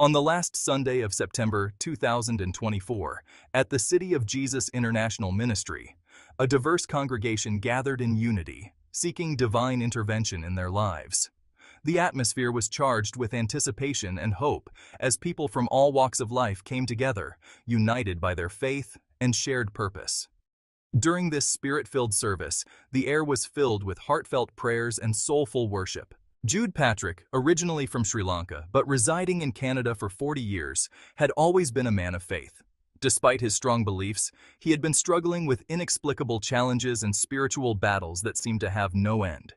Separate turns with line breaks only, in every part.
On the last Sunday of September 2024, at the City of Jesus International Ministry, a diverse congregation gathered in unity, seeking divine intervention in their lives. The atmosphere was charged with anticipation and hope as people from all walks of life came together, united by their faith and shared purpose. During this spirit-filled service, the air was filled with heartfelt prayers and soulful worship. Jude Patrick, originally from Sri Lanka but residing in Canada for 40 years, had always been a man of faith. Despite his strong beliefs, he had been struggling with inexplicable challenges and spiritual battles that seemed to have no end.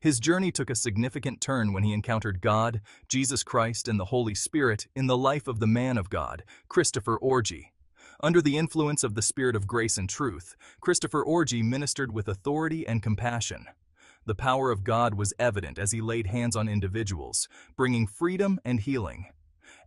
His journey took a significant turn when he encountered God, Jesus Christ, and the Holy Spirit in the life of the man of God, Christopher Orji. Under the influence of the Spirit of grace and truth, Christopher Orji ministered with authority and compassion. The power of God was evident as he laid hands on individuals, bringing freedom and healing.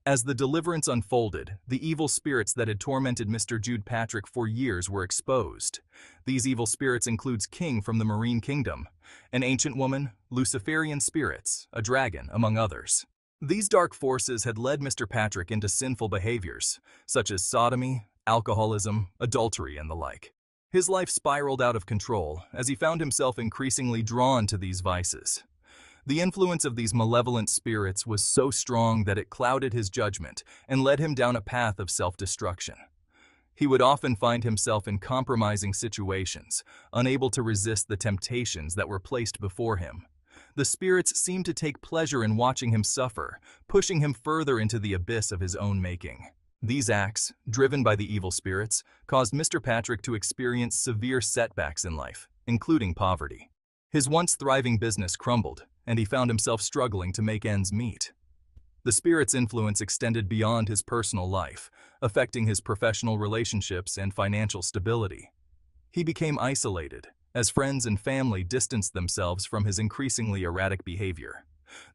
As the deliverance unfolded, the evil spirits that had tormented Mr. Jude Patrick for years were exposed. These evil spirits includes King from the Marine Kingdom, an ancient woman, Luciferian spirits, a dragon, among others. These dark forces had led Mr. Patrick into sinful behaviors, such as sodomy, alcoholism, adultery, and the like. His life spiraled out of control as he found himself increasingly drawn to these vices. The influence of these malevolent spirits was so strong that it clouded his judgment and led him down a path of self-destruction. He would often find himself in compromising situations, unable to resist the temptations that were placed before him. The spirits seemed to take pleasure in watching him suffer, pushing him further into the abyss of his own making. These acts, driven by the evil spirits, caused Mr. Patrick to experience severe setbacks in life, including poverty. His once thriving business crumbled, and he found himself struggling to make ends meet. The spirit's influence extended beyond his personal life, affecting his professional relationships and financial stability. He became isolated, as friends and family distanced themselves from his increasingly erratic behavior.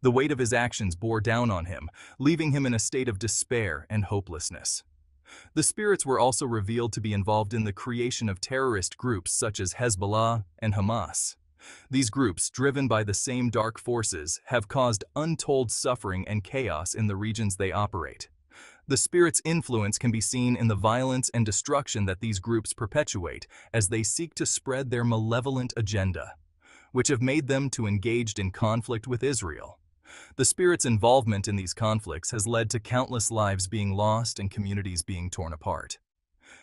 The weight of his actions bore down on him, leaving him in a state of despair and hopelessness. The spirits were also revealed to be involved in the creation of terrorist groups such as Hezbollah and Hamas. These groups, driven by the same dark forces, have caused untold suffering and chaos in the regions they operate. The spirit's influence can be seen in the violence and destruction that these groups perpetuate as they seek to spread their malevolent agenda, which have made them to engaged in conflict with Israel. The spirit's involvement in these conflicts has led to countless lives being lost and communities being torn apart.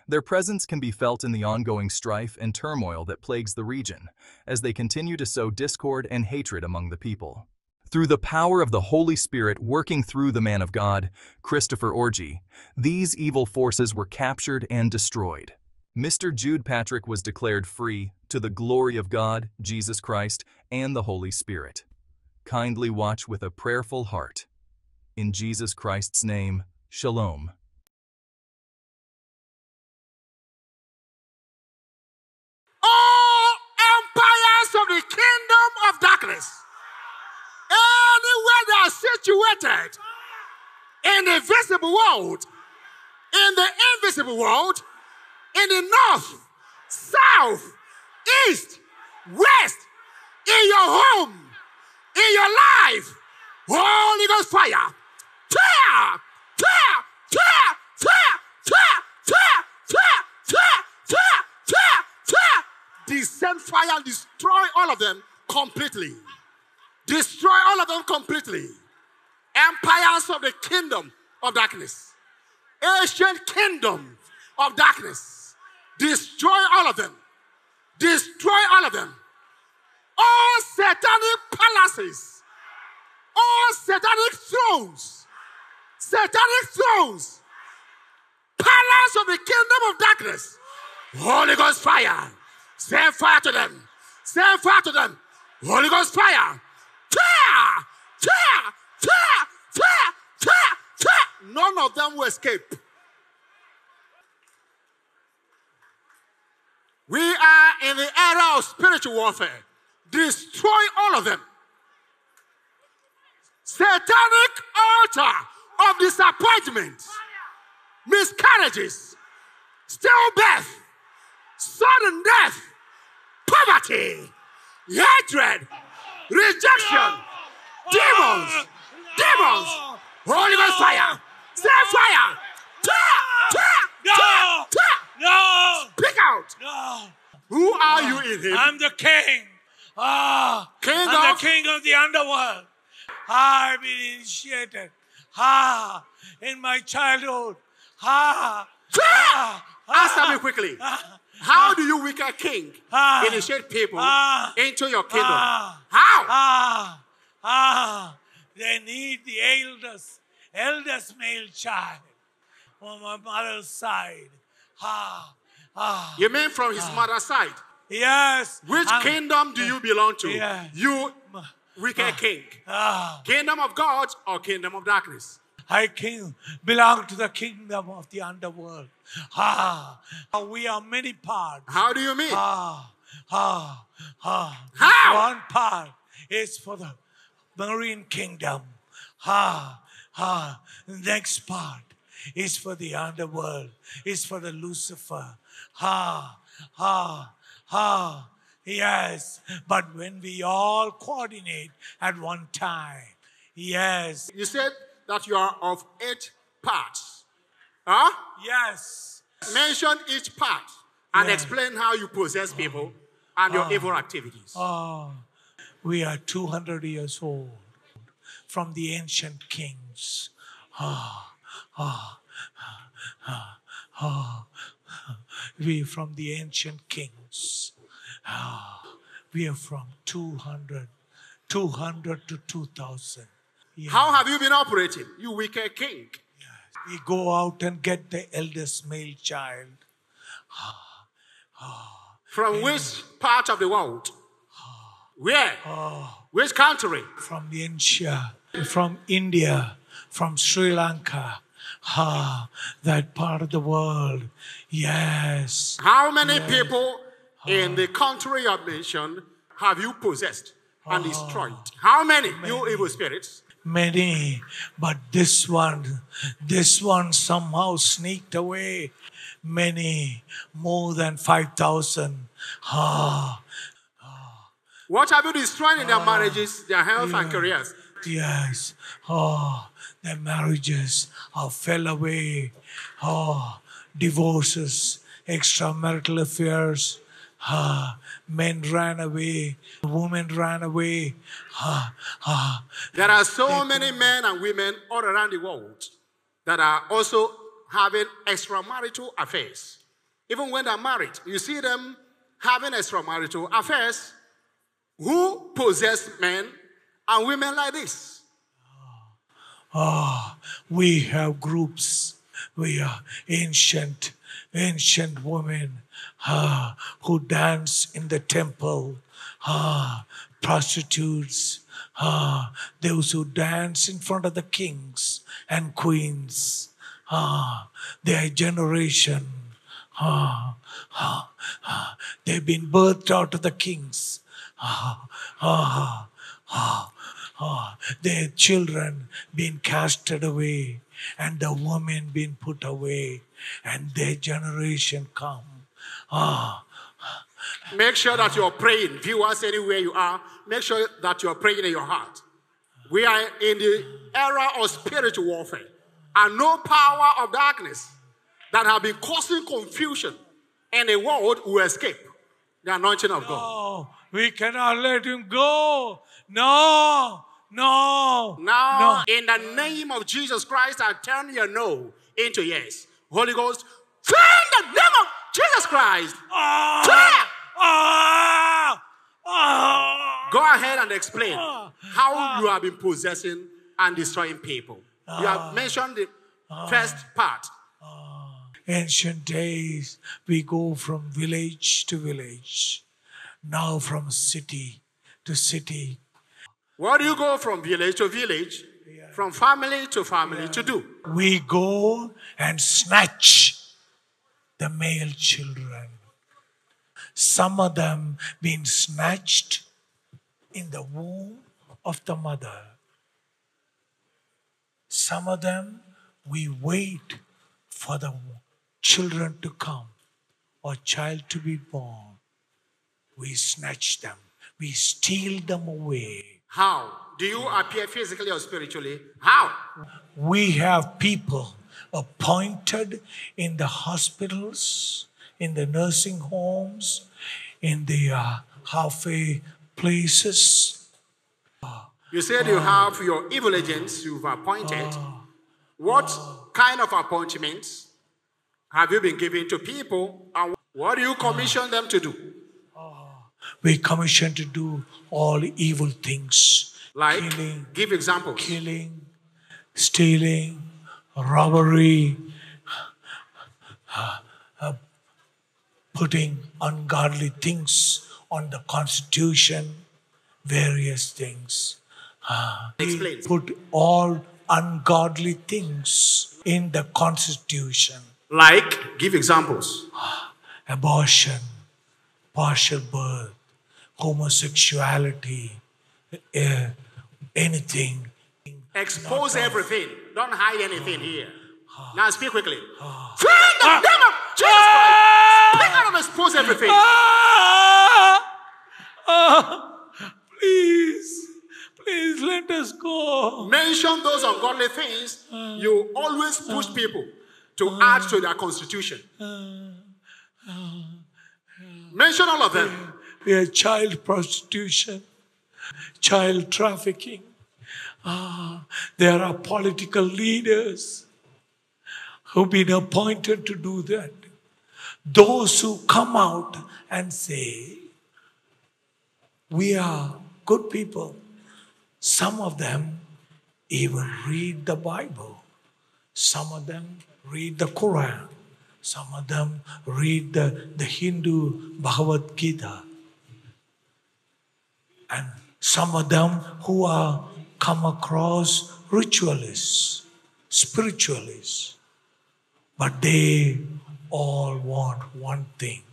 Their presence can be felt in the ongoing strife and turmoil that plagues the region, as they continue to sow discord and hatred among the people. Through the power of the Holy Spirit working through the man of God, Christopher Orji, these evil forces were captured and destroyed. Mr. Jude Patrick was declared free to the glory of God, Jesus Christ, and the Holy Spirit. Kindly watch with a prayerful heart. In Jesus Christ's name, Shalom.
All empires of the kingdom of darkness. Anywhere they are situated in the visible world, in the invisible world, in the north, south, east, west, in your home, in your life, Holy Ghost fire. Tear, tear, tear, tear, tear, tear, tear, tear, tear, tear, tear. Descend fire, destroy all of them completely. Destroy all of them completely. Empires of the kingdom of darkness. Ancient kingdom of darkness. Destroy all of them. Destroy all of them. All satanic palaces. All satanic thrones. Satanic thrones. Palace of the kingdom of darkness. Holy Ghost fire. Send fire to them. Send fire to them. Holy Ghost fire. Tear! Tear! Tear! Tear! Tear! Tear! None of them will escape. We are in the era of spiritual warfare. Destroy all of them. Satanic altar of disappointment, miscarriages, stillbirth, sudden death, poverty, hatred, rejection, demons, demons, Holy Ghost fire, set fire, tear, tear, tear, tear are you in him?
I'm the king. Ah,
King
I'm
of-
the king of the underworld. I've been initiated. Ah, in my childhood. Ah, ah,
Answer me quickly. How do you, wicked king,
Ah.
initiate people
Ah.
into your kingdom?
Ah.
How?
ah, ah. They need the eldest, eldest male child on my mother's side. Ah, ah.
You mean from his mother's side?
Yes.
Which
I'm-
kingdom do you belong to?
Yeah.
You, wicked king.
Ah,
Kingdom of God or kingdom of darkness?
I king belong to the kingdom of the underworld. Ah, we are many parts.
How do you mean?
Ah, ah, ah.
How?
One part is for the marine kingdom. Ah, ah. Next part is for the underworld. Is for the Lucifer. Ah, ha, ha. Yes, but when we all coordinate at one time, yes,
You said that you are of eight parts. Huh?
yes.
Mention each part and
Yeah.
explain how you possess people and your evil activities.
Oh, we are 200 years old from the ancient kings. Ah, ah, ah, ah. We from the ancient kings. Ah, we are from 200, 200 to 2000. Yeah.
How have you been operating, you wicked king?
We go out and get the eldest male child. Ah, ah.
From which part of the world? Where? Ah. Which country?
from India, from India, from Sri Lanka, ah, that part of the world. Yes,
How many people in the country you have mentioned have you possessed and destroyed? How many, you evil spirits?
many, but this one, this one somehow sneaked away. Many, more than 5,000. Ah,
What have you destroyed in their marriages, their health, and careers?
yes. Oh, their marriages are fell away. Oh, divorces, extramarital affairs. Ah, men ran away, women ran away. Ah, ah,
There are so many men and women all around the world that are also having extramarital affairs. Even when they're married, you see them having extramarital affairs. Who possess men and women like this?
Ah, we have groups. We are ancient, ancient women ah, who dance in the temple. Ah, prostitutes. Ah, those who dance in front of the kings and queens. Ah, their generation. Ah, ah, ah, they've been birthed out of the kings. Ah, ah, ah, ah, their children being casted away, and the women being put away, and their generation come. Ah,
Make sure that you're praying. Viewers, anywhere you are, make sure that you're praying in your heart. We are in the era of spiritual warfare, and no power of darkness that have been causing confusion in the world will escape the anointing of God.
oh, we cannot let him go. No, no,
Now,
no.
in the name of Jesus Christ, I turn your no into yes. Holy Ghost, turn the name of Jesus Christ.
Ah, ah, ah.
Go ahead and explain how you have been possessing and destroying people. You have mentioned the first part.
ancient days, we go from village to village. Now from city to city.
What do you go from village to village, from family to family to do?
We go and snatch the male children. Some of them being snatched in the womb of the mother. Some of them we wait for the children to come or child to be born. We snatch them. We steal them away.
How? Do you appear physically or spiritually? How?
We have people appointed in the hospitals, in the nursing homes, in the uh, halfway places.
You said you have your evil agents you've appointed. What kind of appointments have you been giving to people and what do you commission them to do?
We commissioned to do all evil things
Like,
killing,
give examples.
killing, stealing, robbery, uh, putting ungodly things on the constitution, various things. Uh,
Explain.
Put all ungodly things in the constitution.
Like, give examples.
Abortion, partial birth, homosexuality, uh, anything.
Expose
Not of-
everything. Don't hide anything here. Ah. Now speak quickly. Ah. Fill ah. the name of Jesus Christ. Speak out and expose everything.
Ah! Ah! please, please let us go.
Mention those ungodly things. You always push people to add to their constitution. Mention all of them.
We are child prostitution, child trafficking. Ah, there are political leaders who've been appointed to do that. Those who come out and say, We are good people. Some of them even read the Bible. Some of them read the Quran. Some of them read the, the Hindu Bhagavad Gita. And some of them who are come across ritualists, spiritualists. But they all want one thing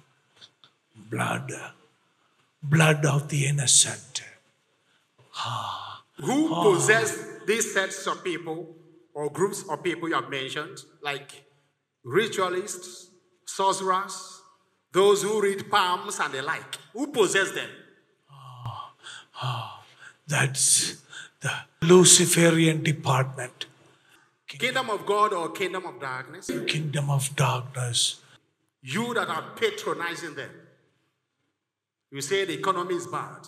blood, blood of the innocent.
Ah, Who possess these sets of people or groups of people you have mentioned, like ritualists, sorcerers, those who read palms and the like? Who possess them?
Ah, ah, that's the Luciferian department,
Kingdom of God or kingdom of darkness?
kingdom of darkness.
You that are patronizing them. You say the economy is bad.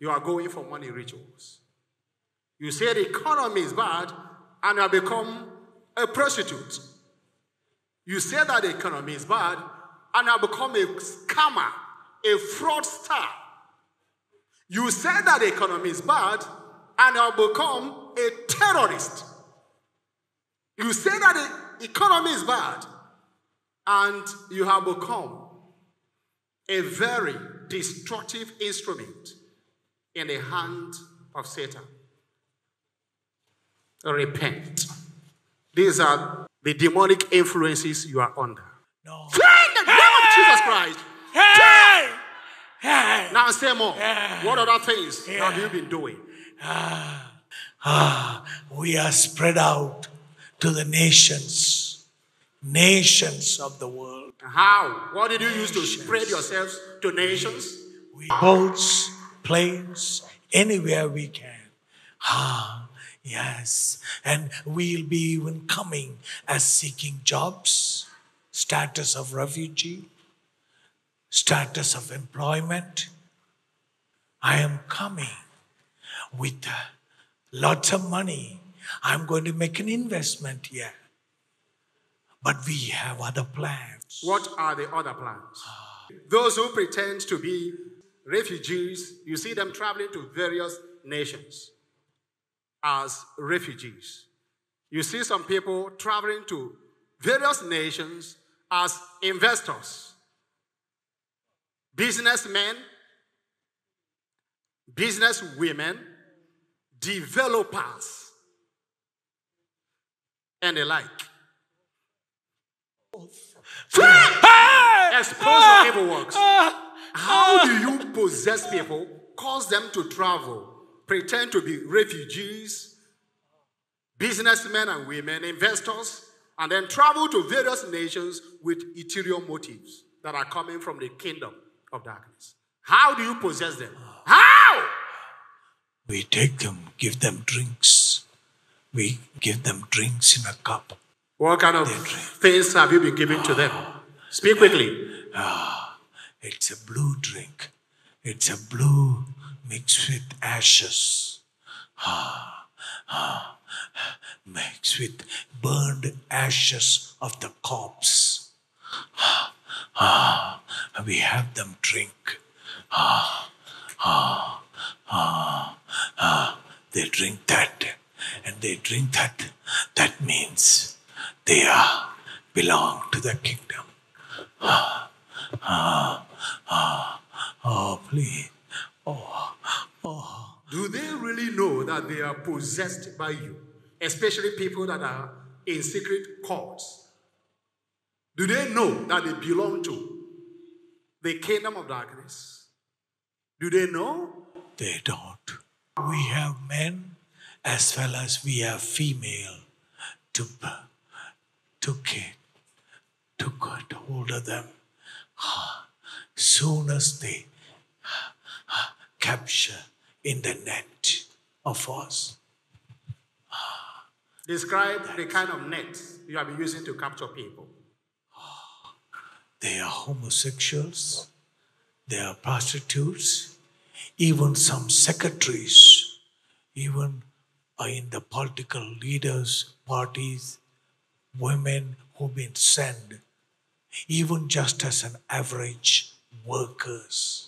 You are going for money rituals. You say the economy is bad and you have become a prostitute. You say that the economy is bad and I become a scammer, a fraudster. You say that the economy is bad and have become a terrorist. You say that the economy is bad and you have become a very destructive instrument in the hand of Satan. Repent. These are the demonic influences you are under.
No.
In the name of Jesus Christ.
Hey! Hey!
Now say more. What other things have you been doing?
Ah, ah, we are spread out to the nations, nations of the world.
How? What did you use to spread yourselves to nations?
We boats, planes, anywhere we can. Ah, yes. And we'll be even coming as seeking jobs, status of refugee, status of employment. I am coming with lots of money. I'm going to make an investment here. But we have other plans.
What are the other plans? Those who pretend to be refugees, you see them traveling to various nations as refugees. You see some people traveling to various nations as investors, businessmen, businesswomen, developers, and the like. Expose your evil works. Ah! Ah! How do you possess people, cause them to travel, pretend to be refugees, businessmen and women, investors, and then travel to various nations with ulterior motives that are coming from the kingdom of darkness? How do you possess them? How?
We take them, give them drinks. We give them drinks in a cup.
What kind of things have you been giving to them? Speak quickly.
Ah, it's a blue drink. It's a blue mixed with ashes. Ah, ah, mixed with burned ashes of the corpse. Ah, ah, we have them drink. Ah, ah, ah, ah. They drink that, and they drink that. That means they are belong to the kingdom. Ah, ah, ah, oh, please. Oh, oh.
Do they really know that they are possessed by you? Especially people that are in secret courts. Do they know that they belong to the kingdom of darkness? Do they know?
They don't. We have men as well as we have female to to get to hold of them. Ah, Soon as they capture in the net of us.
Describe the kind of net you have been using to capture people.
They are homosexuals, they are prostitutes, even some secretaries, even in the political leaders' parties, women who've been sent, even just as an average workers.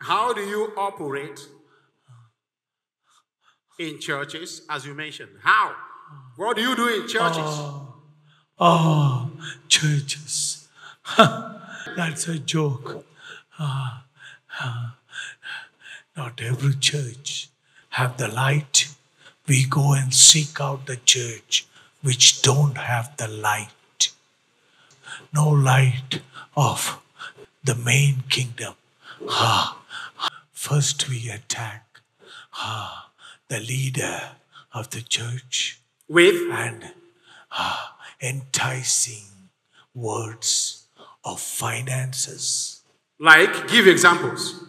How do you operate in churches, as you mentioned? How? What do you do in churches?
Oh, churches. That's a joke. Ah, ah. Not every church have the light. We go and seek out the church which don't have the light. No light of the main kingdom. Ah, first we attack ah, the leader of the church
With
and ah, enticing words of finances.
like, give examples.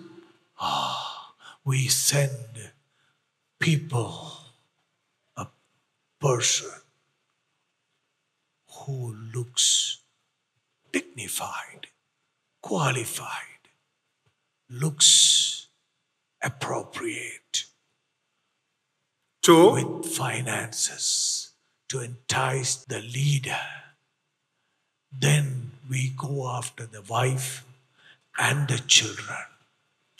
Ah, We send people, a person who looks dignified, qualified, looks appropriate
To
with finances to entice the leader. Then we go after the wife and the children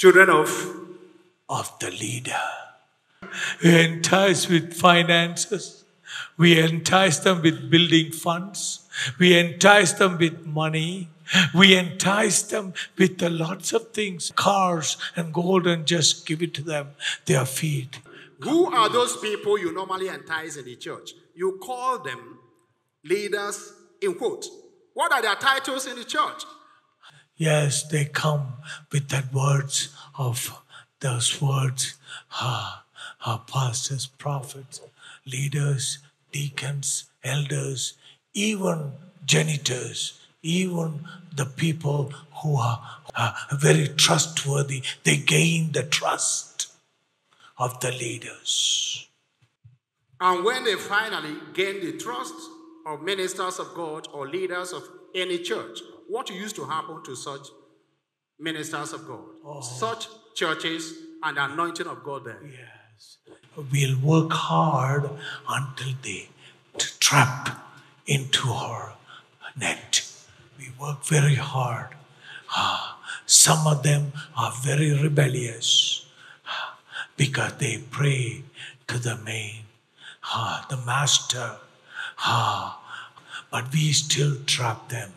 children of
of the leader. We entice with finances. We entice them with building funds. We entice them with money. We entice them with the lots of things, cars and gold, and just give it to them, their feet.
who are those people you normally entice in the church? You call them leaders in quote. What are their titles in the church?
Yes, they come with that words of those words, ah, ah, pastors, prophets, leaders, deacons, elders, even janitors, even the people who are uh, very trustworthy. They gain the trust of the leaders.
And when they finally gain the trust of ministers of God or leaders of any church, what used to happen to such ministers of God? Such churches and the anointing of God there.
Yes. We'll work hard until they trap into our net. Work very hard. Some of them are very rebellious because they pray to the main, the master. But we still trap them.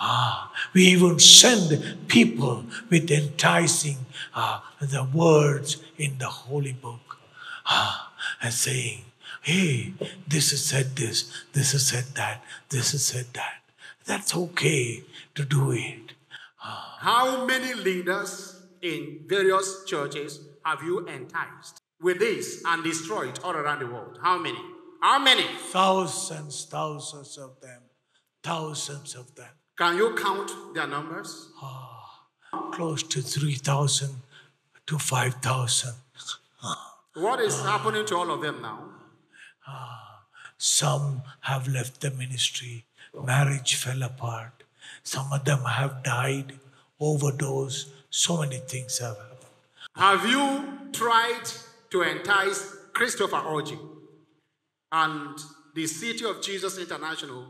Ah, we even send people with enticing ah, the words in the holy book ah, and saying, hey, this has said this, this has said that, this has said that. That's okay to do it.
How many leaders in various churches have you enticed with this and destroyed all around the world? How many? How many?
Thousands, thousands of them, thousands of them.
Can you count their numbers?
Ah, close to 3,000 to 5,000.
Ah, what is happening to all of them now?
Ah, some have left the ministry. Marriage fell apart. Some of them have died, overdose. So many things have happened.
Have you tried to entice Christopher Orji and the City of Jesus International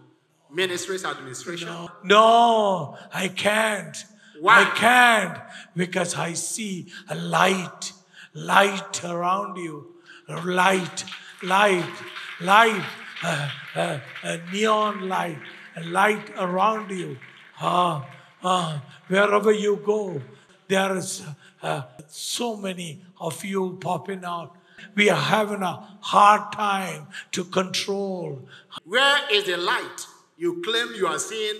Ministries Administration?
No, I can't.
Why?
I can't because I see a light, light around you. Light, light, light, uh, uh, a neon light, a light around you. Ah, ah, wherever you go, there is uh, so many of you popping out. We are having a hard time to control
Where is the light you claim you are seeing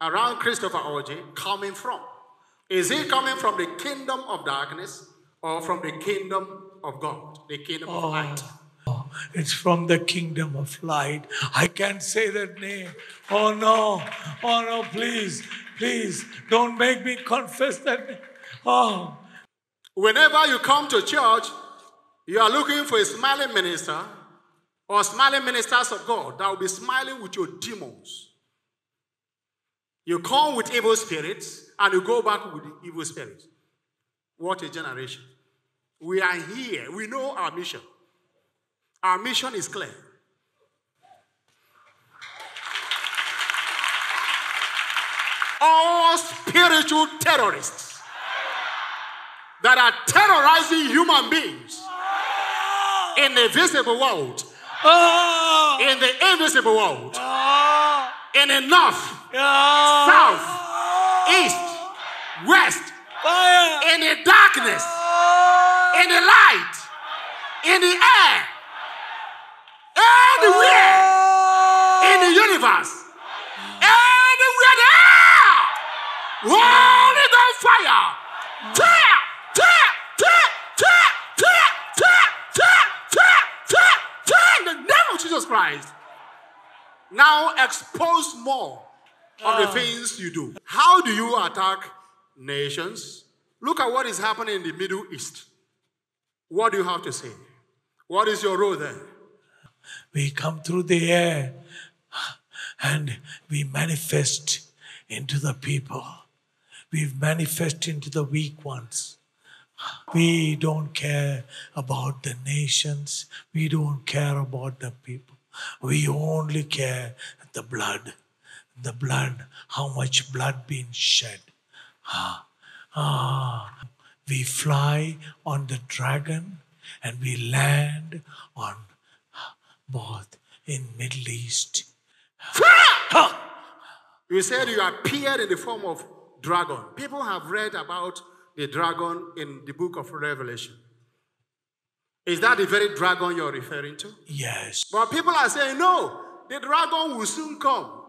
around Christopher Orji coming from? Is it coming from the kingdom of darkness or from the kingdom of God, the kingdom of light?
It's from the kingdom of light. I can't say that name. Oh no. Oh no, please. Please don't make me confess that name. Oh,
Whenever you come to church, you are looking for a smiling minister or smiling ministers of God that will be smiling with your demons. You come with evil spirits and you go back with evil spirits. What a generation. We are here. We know our mission. Our mission is clear. All spiritual terrorists that are terrorizing human beings in the visible world, in the invisible world, in the north, south, east, west, in the darkness, in the light, in the air, anywhere oh. in the universe, anywhere there. Holy Ghost fire! Tear, tear, tear, tear, tear, tear, tear, tear, tear, tear, in the name of Jesus Christ. Now expose more of the oh. things you do. How do you attack nations? Look at what is happening in the Middle East. What do you have to say? What is your role there?
We come through the air and we manifest into the people. We manifest into the weak ones. We don't care about the nations. We don't care about the people. We only care the blood. The blood, how much blood being shed. Ah, ah. We fly on the dragon and we land on both in Middle East.
You said you appeared in the form of dragon. People have read about the dragon in the book of Revelation. Is that the very dragon you're referring to?
Yes.
But people are saying, no, the dragon will soon come.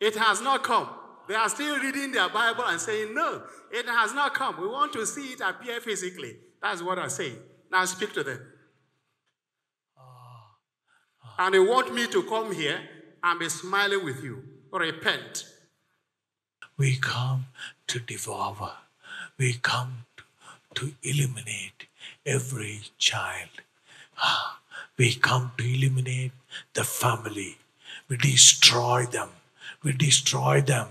It has not come. They are still reading their Bible and saying, no, it has not come. We want to see it appear physically. That's what I say. Now speak to them. And they want me to come here and be smiling with you. Repent.
We come to devour. We come to, eliminate every child. We come to eliminate the family. We destroy them. We destroy them.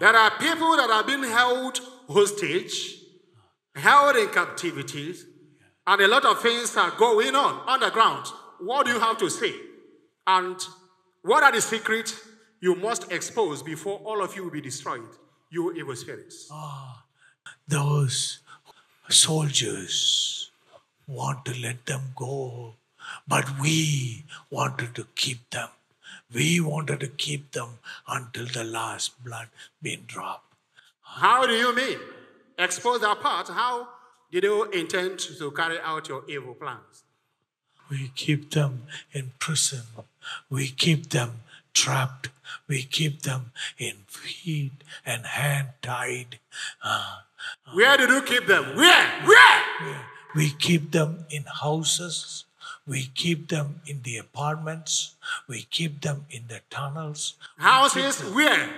There are people that have been held hostage, held in captivity, and a lot of things are going on underground. What do you have to say? And what are the secrets you must expose before all of you will be destroyed? You evil spirits.
Ah, Those soldiers want to let them go, but we wanted to keep them. We wanted to keep them until the last blood being dropped.
How do you mean? Expose that part. How did you intend to carry out your evil plans?
We keep them in prison. We keep them trapped. We keep them in feet and hand tied. Ah,
Where did you keep them? Where? Where?
we keep them in houses. We keep them in the apartments. We keep them in the tunnels.
Houses? Where?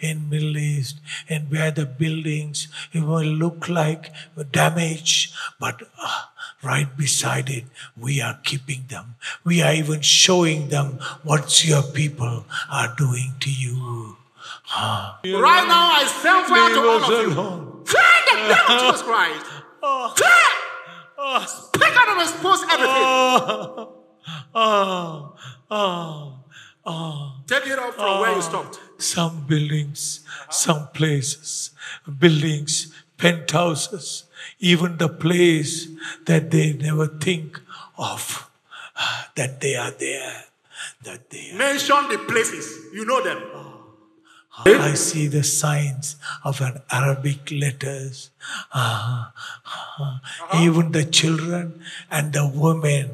In Middle East and where the buildings it will look like damage, but uh, right beside it, we are keeping them. We are even showing them what your people are doing to you. Ah.
Right now, I send fire to all of you. Fear the name of Jesus Christ. Fear. Speak out and expose everything.
Ah, ah, ah.
Take it up from where you stopped.
Some buildings, some places, buildings, penthouses, even the place that they never think of, ah, that they are there, that they are.
Mention the places. You know them.
I see the signs of an Arabic letters. Ah, ah. Even the children and the women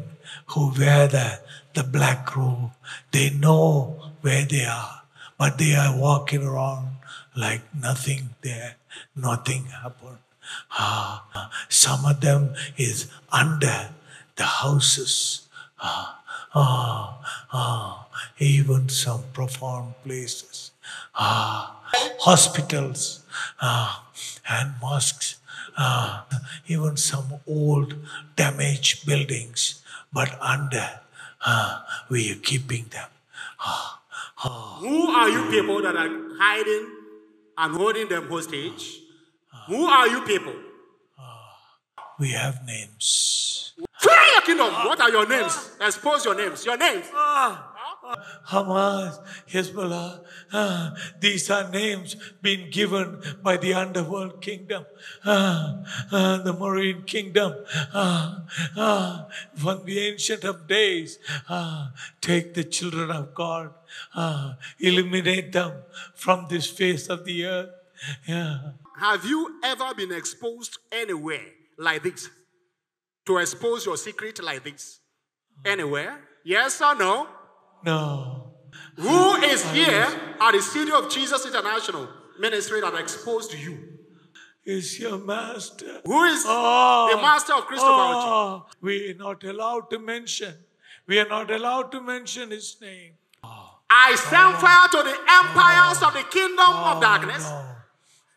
who wear the, the black robe, they know where they are, but they are walking around like nothing there, nothing happened. Ah, some of them is under the houses. Ah, ah, ah, even some profound places. Ah, hospitals ah, and mosques. Ah, even some old damaged buildings, but under ah, we are keeping them. Ah.
Who are you people that are hiding and holding them hostage? Who are you people?
we have names.
Fear your kingdom. What are your names? Expose your names. Your names.
Hamas, Hezbollah, ah, these are names being given by the underworld kingdom, ah, ah, the marine kingdom, from the ancient of days. take the children of God, ah, eliminate them from this face of the earth. Yeah.
Have you ever been exposed anywhere like this? To expose your secret like this? Anywhere? Yes or no?
No.
Who is here at the City of Jesus International Ministry that exposed you?
Is your master.
Who is
Oh,
the master of Christopher?
oh, we are not allowed to mention. We are not allowed to mention his name.
I send fire to the empires of the kingdom of oh,
darkness,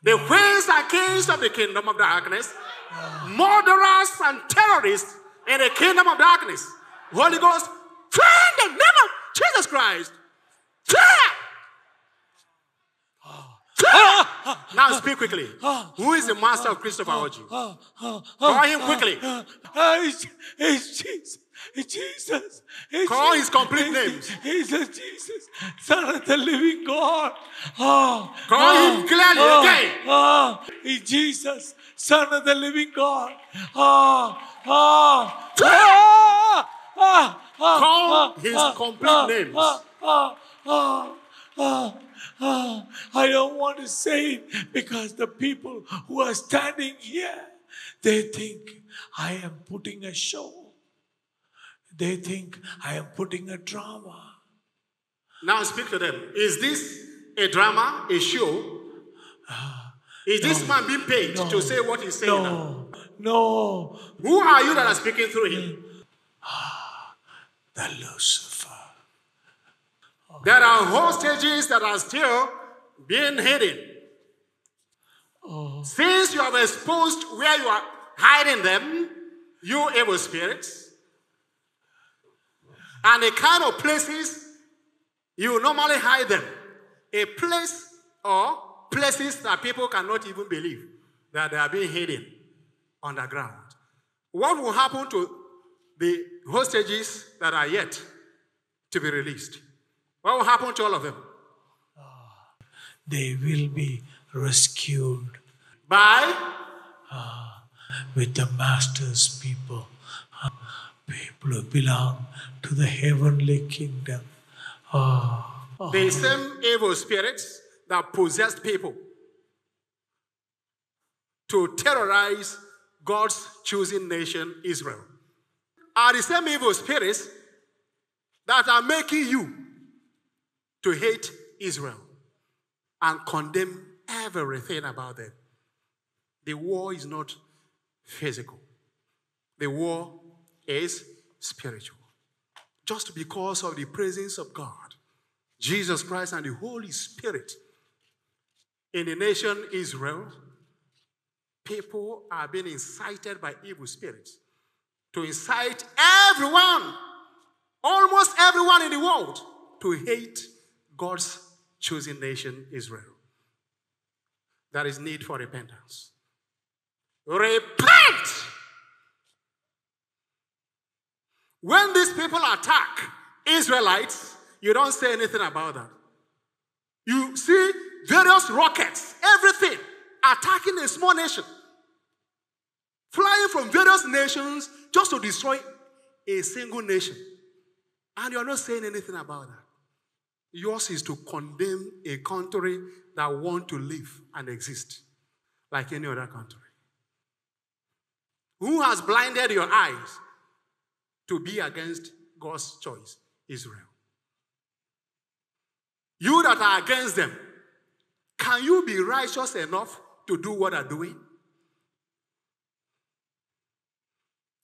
the queens and kings of the kingdom of darkness, murderers and terrorists in the kingdom of darkness. Holy Ghost, in the name of Jesus Christ. Fear! Now speak quickly. Who is the master of Christopher Orji? Call him quickly.
It's, it's Jesus. It's Jesus. It's
Call
Jesus.
his complete names.
A Jesus, Son of the living God. Ah,
Call
ah,
him clearly
ah,
again.
It's Jesus, Son of the living God. Ah, ah, ah, ah, ah,
Call his
ah,
complete
ah,
names.
Ah, ah, ah, ah, ah. I don't want to say it because the people who are standing here, they think I am putting a show. They think I am putting a drama.
Now speak to them. Is this a drama, a show? Is this man being paid
No.
to say what he's saying now?
No, no,
Who are you that are speaking through him?
the Lucifer.
There are hostages that are still being hidden. Oh. Since you have exposed where you are hiding them, you evil spirits, and the kind of places you normally hide them, a place or places that people cannot even believe that they are being hidden underground. What will happen to the hostages that are yet to be released? What will happen to all of them?
They will be rescued
By
with the Master's people. People who belong to the heavenly kingdom. Ah,
the same evil spirits that possessed people to terrorize God's chosen nation, Israel, are the same evil spirits that are making you to hate Israel and condemn everything about them. The war is not physical, the war is spiritual. Just because of the presence of God, Jesus Christ, and the Holy Spirit in the nation Israel, people are being incited by evil spirits to incite everyone, almost everyone in the world, to hate God's chosen nation, Israel. There is need for repentance. Repent! When these people attack Israelites, you don't say anything about that. You see various rockets, everything attacking a small nation, flying from various nations just to destroy a single nation. And you're not saying anything about that. Yours is to condemn a country that want to live and exist like any other country. Who has blinded your eyes to be against God's choice? Israel. You that are against them, can you be righteous enough to do what they're doing?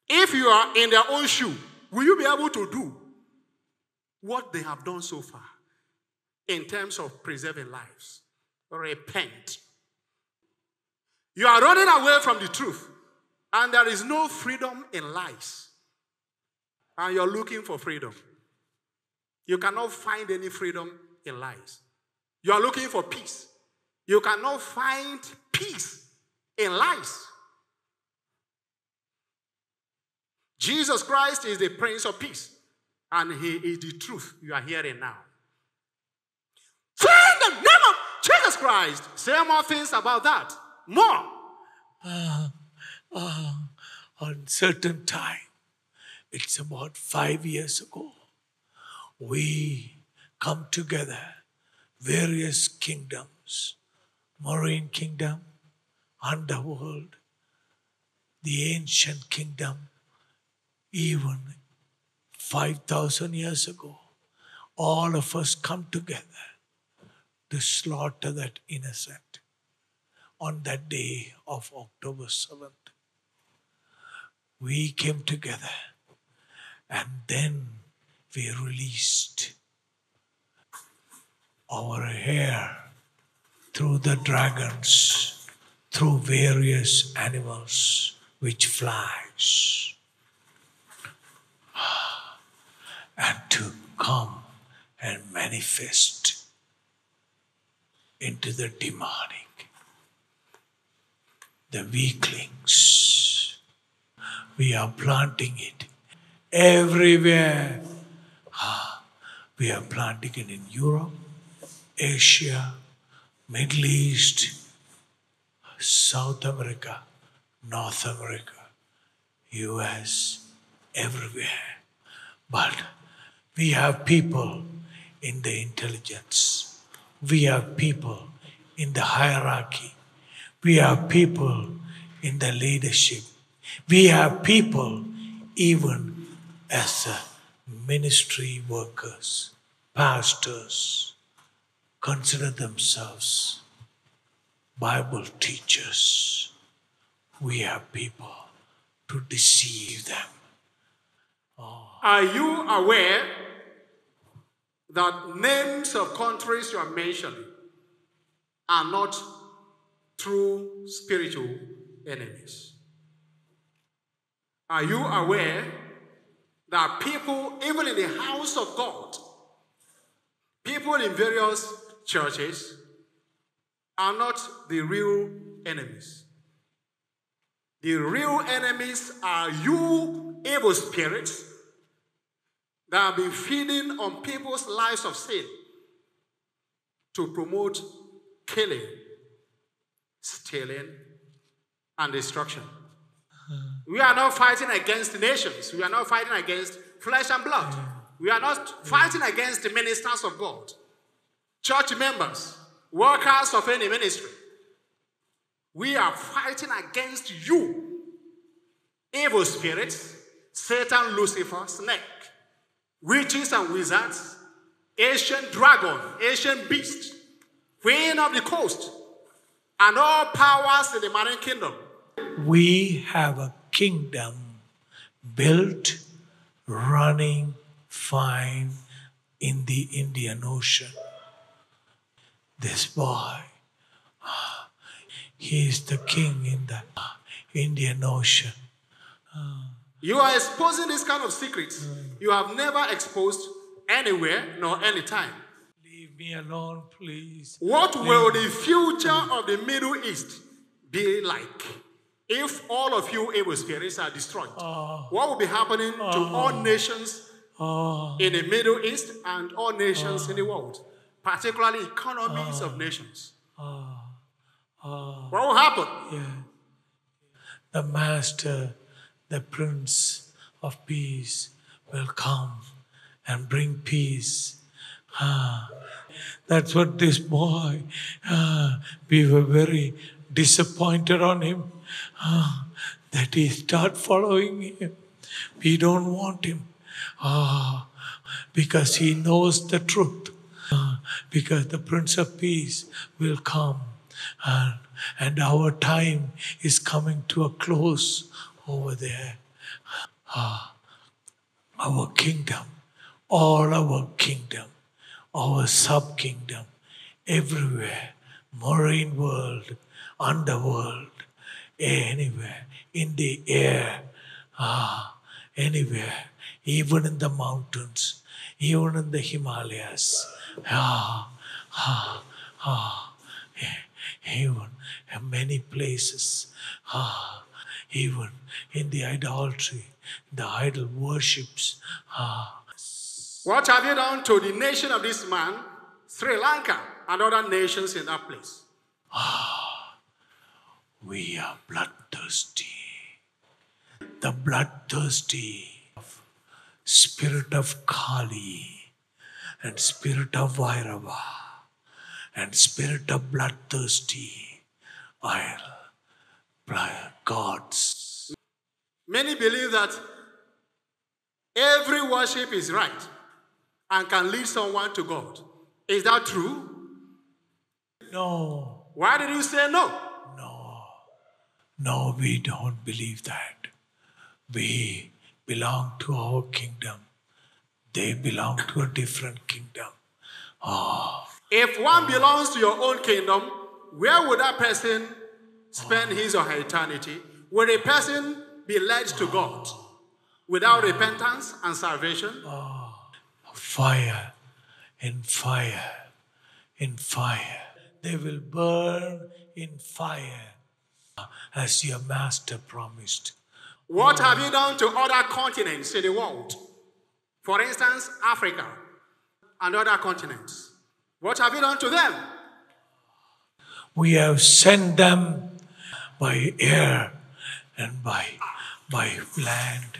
If you are in their own shoe, will you be able to do what they have done so far in terms of preserving lives? Repent. You are running away from the truth, and there is no freedom in lies. And you're looking for freedom. You cannot find any freedom in lies. You are looking for peace. You cannot find peace in lies. Jesus Christ is the Prince of Peace, and He is the truth you are hearing now. Say the name of Jesus Christ. Say more things about that. More.
Uh, uh, on certain time, it's about five years ago, we come together, various kingdoms, marine kingdom, underworld, the ancient kingdom, even 5,000 years ago, all of us come together to slaughter that innocent on that day of October 7th. We came together and then we released our hair through the dragons, through various animals which flies, and to come and manifest into the demonic, the weaklings. We are planting it everywhere. Ah, We are planting it in Europe, Asia, Middle East, South America, North America, US, everywhere. But we have people in the intelligence. We are people in the hierarchy. We are people in the leadership. We are people even as ministry workers, pastors, consider themselves Bible teachers. We are people to deceive them.
Are you aware that names of countries you are mentioning are not true spiritual enemies? Are you aware that people, even in the house of God, people in various churches, are not the real enemies? The real enemies are you, evil spirits, that have been feeding on people's lives of sin to promote killing, stealing, and destruction. Uh-huh. We are not fighting against nations. We are not fighting against flesh and blood. We are not fighting against the ministers of God, church members, workers of any ministry. We are fighting against you, evil spirits, Satan, Lucifer, snake, witches and wizards, ancient dragon, ancient beast, queen of the coast, and all powers in the marine kingdom.
We have a kingdom built, running fine in the Indian Ocean. This boy, he is the king in the Indian Ocean. Ah,
You are exposing this kind of secrets you have never exposed anywhere nor anytime.
Leave me alone, please.
What will the future of the Middle East be like if all of you evil spirits are destroyed? Ah. What will be happening to ah. all nations
Oh,
in the Middle East and all nations in the world, particularly economies of nations? What will happen?
yeah. The Master, the Prince of Peace, will come and bring peace. Ah, that's what this boy, ah, we were very disappointed on him ah, that he start following him. We don't want him ah, because he knows the truth. Ah, because the Prince of Peace will come and, and our time is coming to a close over there. Ah, our kingdom, all our kingdom, our sub kingdom, everywhere, marine world, underworld, anywhere, in the air, ah, anywhere, even in the mountains, even in the Himalayas, ah, ah, ah, eh, even in many places, ah, even in the idolatry, the idol worships, ah,
What have you done to the nation of this man, Sri Lanka, and other nations in that place?
Ah, we are bloodthirsty. The bloodthirsty spirit of Kali and spirit of Bhairava and spirit of bloodthirsty idol gods.
Many believe that every worship is right and can lead someone to God. Is that true?
No,
Why did you say no?
no, no, we don't believe that. We belong to our kingdom. They belong to a different kingdom. Oh.
If one belongs to your own kingdom, where would that person spend his or her eternity? Will a person be led to God without repentance and salvation?
Ah, fire, in fire, in fire. They will burn in fire as your master promised.
What have you done to other continents in the world? For instance, Africa and other continents. What have you done to them?
We have sent them by air and by, by land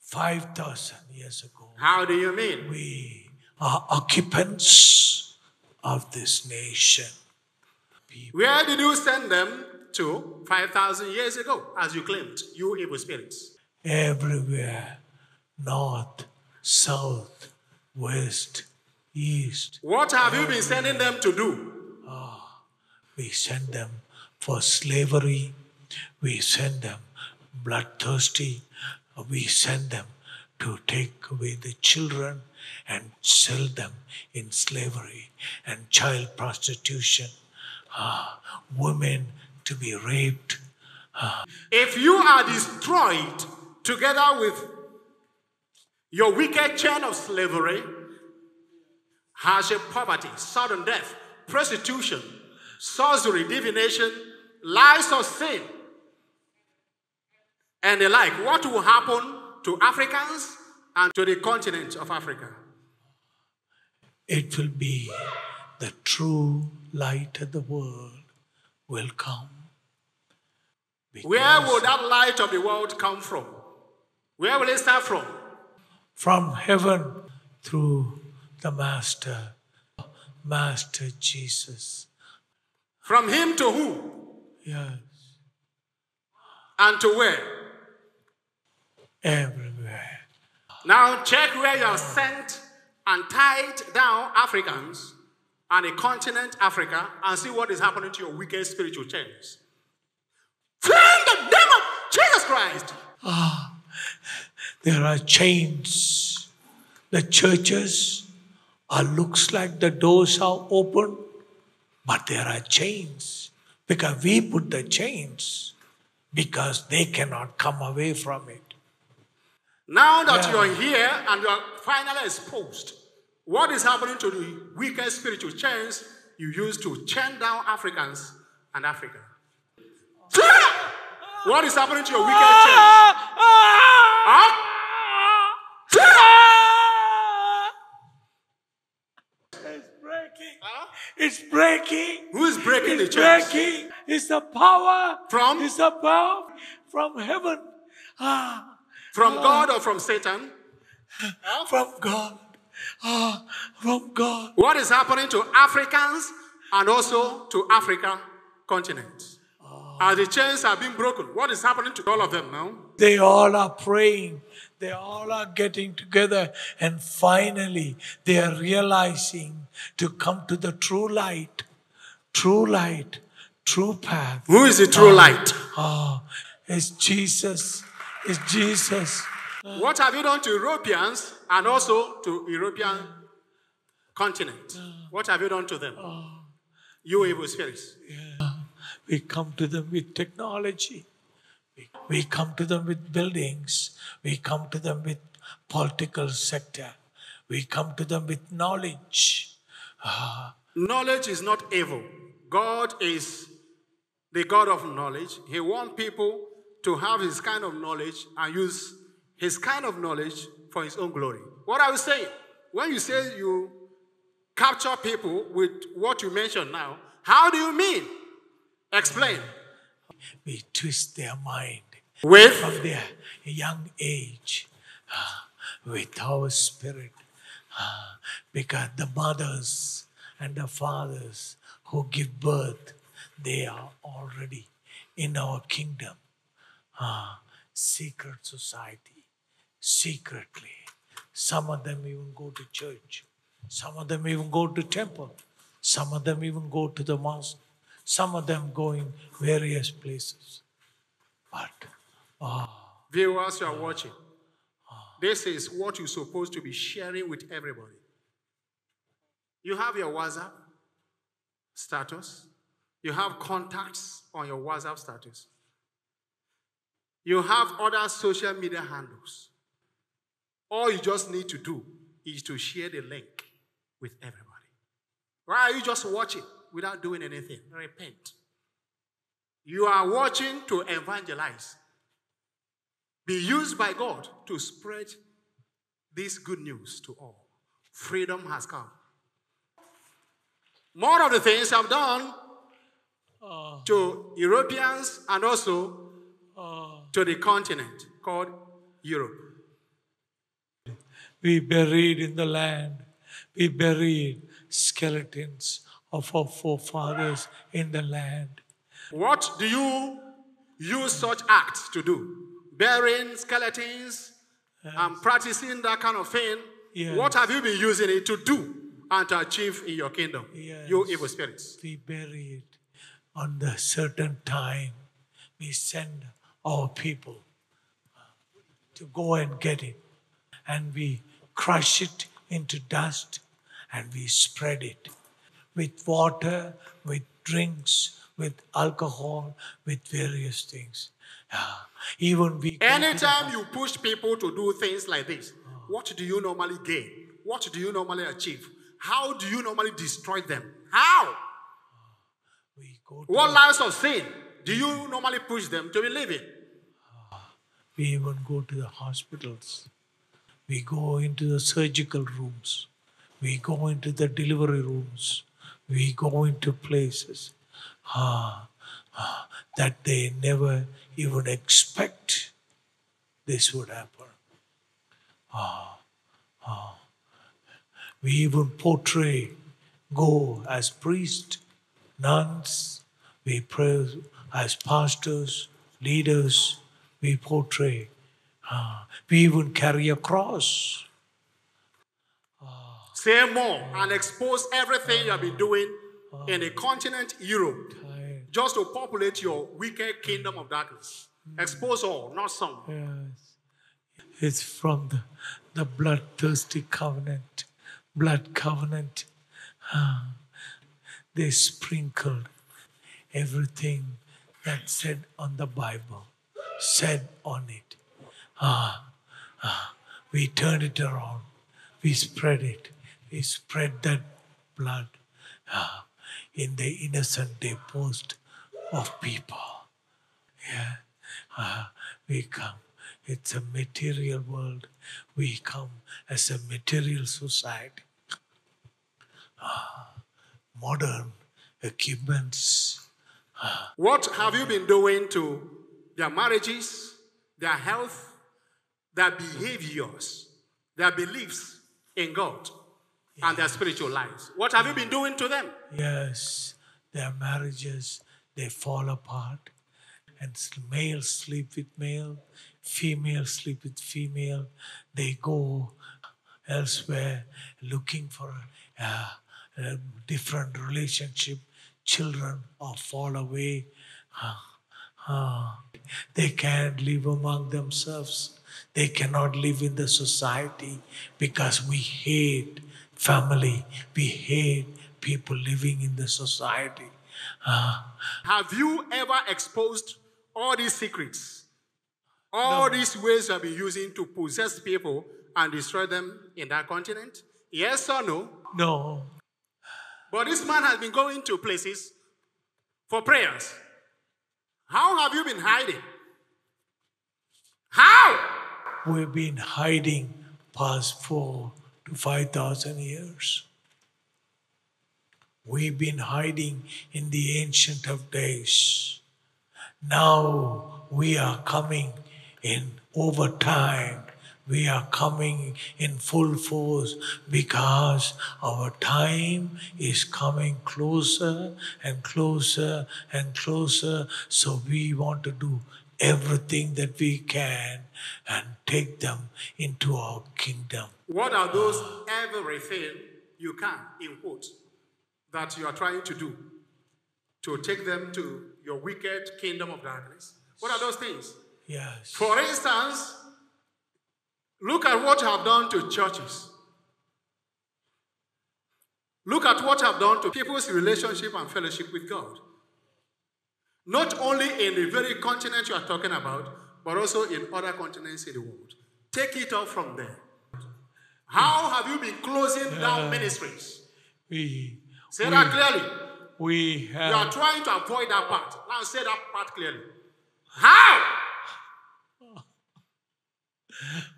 5,000 years ago.
How do you mean?
We are occupants of this nation.
Where did you send them to 5,000 years ago, as you claimed, you evil spirits?
Everywhere, north, south, west, east.
What have you been sending them to do?
Ah, we send them for slavery. We send them bloodthirsty. We send them to take away the children and sell them in slavery and child prostitution. Ah, women to be raped.
If you are destroyed together with your wicked chain of slavery, hardship, poverty, sudden death, prostitution, sorcery, divination, lies of sin, and the like, what will happen to Africans and to the continent of Africa?
It will be the true light of the world will come.
Where will that light of the world come from? Where will it start from?
from heaven through the Master, Master Jesus.
From him to who?
Yes,
And to where?
everywhere.
Now check where you have sent and tied down Africans and the continent Africa and see what is happening to your wicked spiritual chains. Fear the of Jesus Christ.
Ah, There are chains. The churches are looks like the doors are open, but there are chains because we put the chains because they cannot come away from it.
Now that
Yeah.
you're here and you're finally exposed, what is happening to the wicked spiritual chains you used to chain down Africans and Africa? What is happening to your wicked chains? Huh?
Breaking.
Huh?
It's breaking.
Who is breaking the
It's breaking. It's the power
From?
It's the power from heaven. Ah,
From God or from Satan?
from God. Ah, from God.
What is happening to Africans and also to African continent? As the chains are being broken, what is happening to all of them now?
They all are praying. They all are getting together. And finally, they are realizing to come to the true light, true light, true path.
Who is the true light?
Ah, it's Jesus. It's Jesus.
What have you done to Europeans and also to European continent? What have you done to them? You evil spirits.
We come to them with technology. We- come to them with buildings. We come to them with political sector. We come to them with knowledge. Ah,
Knowledge is not evil. God is the God of knowledge. He wants people to have his kind of knowledge and use his kind of knowledge for his own glory. What are you saying? When you say you capture people with what you mentioned now, how do you mean? Explain.
We twist their mind
With
from their young age ah, with our spirit. ah, Because the mothers and the fathers who give birth, they are already in our kingdom. Ah, secret society, secretly. Some of them even go to church. Some of them even go to temple. Some of them even go to the mosque. Some of them go in various places. But ah.
viewers you are watching, this is what you're supposed to be sharing with everybody. You have your WhatsApp status, you have contacts on your WhatsApp status, you have other social media handles. All you just need to do is to share the link with everybody. Why are you just watching without doing anything? Repent. You are watching to evangelize be used by God to spread this good news to all. Freedom has come. More of the things I've done uh, to Europeans and also uh, to the continent called Europe.
we buried in the land, we buried skeletons of our forefathers in the land.
What do you use such acts to do? Burying skeletons and practicing that kind of thing.
Yes.
What have you been using it to do and to achieve in your kingdom? You evil spirits.
We bury it on the certain time. We send our people uh, to go and get it, and we crush it into dust, and we spread it with water, with drinks, with alcohol, with various things. Ah, Even we
Anytime you push people to do things like this, what do you normally gain? What do you normally achieve? How do you normally destroy them? How?
we go to
What lives of sin do you normally push them to be living?
We even go to the hospitals. We go into the surgical rooms. We go into the delivery rooms. We go into places ah, ah, that they never even expect this would happen. Ah, ah. We even portray, go as priests, nuns, we pray as pastors, leaders, we portray. Ah, we even carry a cross.
Say more and expose everything you have been doing in the continent Europe just to populate your wicked kingdom of darkness. Expose all, not some.
Yes. It's from the, the bloodthirsty covenant, blood covenant. Ah, they sprinkled everything that said on the Bible, said on it. Ah, ah, we turn it around. We spread it. We spread that blood ah, in the innocent post of people. Yeah. Ah, we come. It's a material world. We come as a material society. Ah, modern equipments.
What have you been doing to their marriages, their health, their behaviors, their beliefs in God, and their spiritual lives? What have you been doing to them?
Yes, their marriages, they fall apart. And male sleep with male, female sleep with female. They go elsewhere looking for a, a different relationship. Children are fall away. Ah. They can't live among themselves. They cannot live in the society because we hate family. We hate people living in the society. Ah,
Have you ever exposed all these secrets, all these ways you have been using to possess people and destroy them in that continent? Yes or no?
no,
But this man has been going to places for prayers. How have you been hiding? How?
we've been hiding past four to five thousand years. We've been hiding in the ancient of days. Now we are coming in over time. We are coming in full force because our time is coming closer and closer and closer. So we want to do everything that we can and take them into our kingdom.
What are those everything you can, in quotes, that you are trying to do to take them to your wicked kingdom of darkness? What are those things?
Yes.
For instance, look at what you have done to churches. Look at what you have done to people's relationship and fellowship with God. Not only in the very continent you are talking about, but also in other continents in the world. Take it off from there. How have you been closing down uh, ministries?
We,
Say
we,
that clearly.
we
You are trying to avoid that part. Now say that part clearly. How?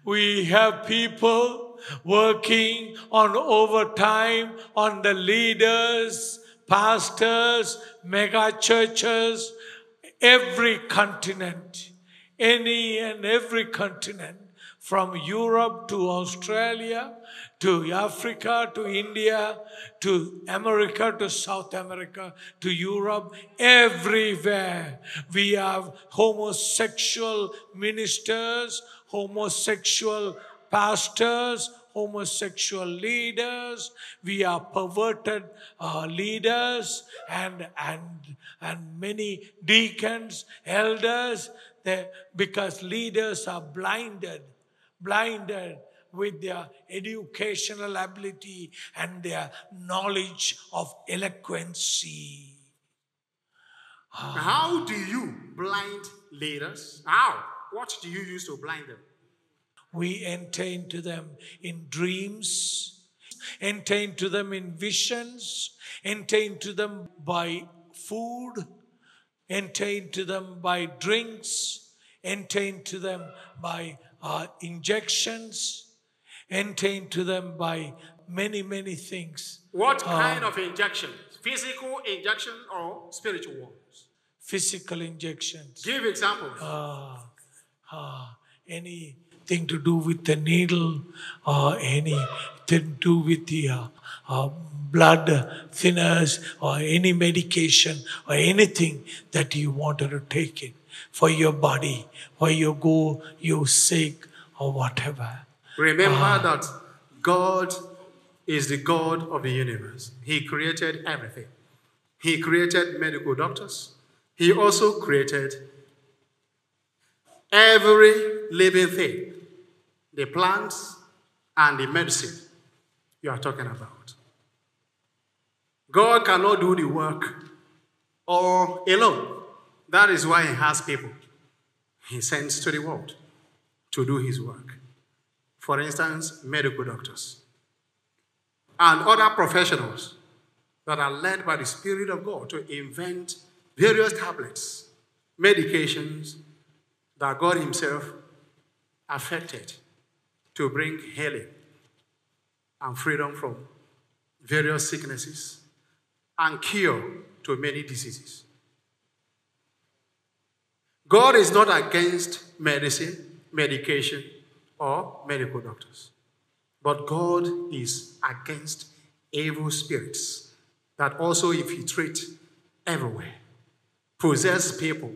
We have people working on overtime on the leaders, pastors, mega churches, every continent, any and every continent, from Europe to Australia, to Africa, to India, to America, to South America, to Europe, everywhere. We have homosexual ministers, homosexual pastors, homosexual leaders. We are perverted uh, leaders and, and, and many deacons, elders, because leaders are blinded, blinded with their educational ability and their knowledge of eloquency. Ah.
How do you blind leaders? How? What do you use to blind them?
We enter into them in dreams, enter into them in visions, enter into them by food, enter into them by drinks, enter into them by uh, injections, enter into them by many, many things.
What kind of injection? Physical injection or spiritual ones?
Physical injections.
Give examples.
uh, uh, anything to do with the needle or anything to do with the uh, uh, blood thinners or any medication or anything that you wanted to take it for your body or you go you sick or whatever
Remember ah. that God is the God of the universe. He created everything. He created medical doctors. He also created every living thing the plants and the medicine you are talking about. God cannot do the work all alone. That is why He has people He sends to the world to do His work. For instance, medical doctors and other professionals that are led by the Spirit of God to invent various tablets, medications that God Himself affected to bring healing and freedom from various sicknesses and cure to many diseases. God is not against medicine, medication, or medical doctors. But God is against evil spirits that also infiltrate everywhere, possess people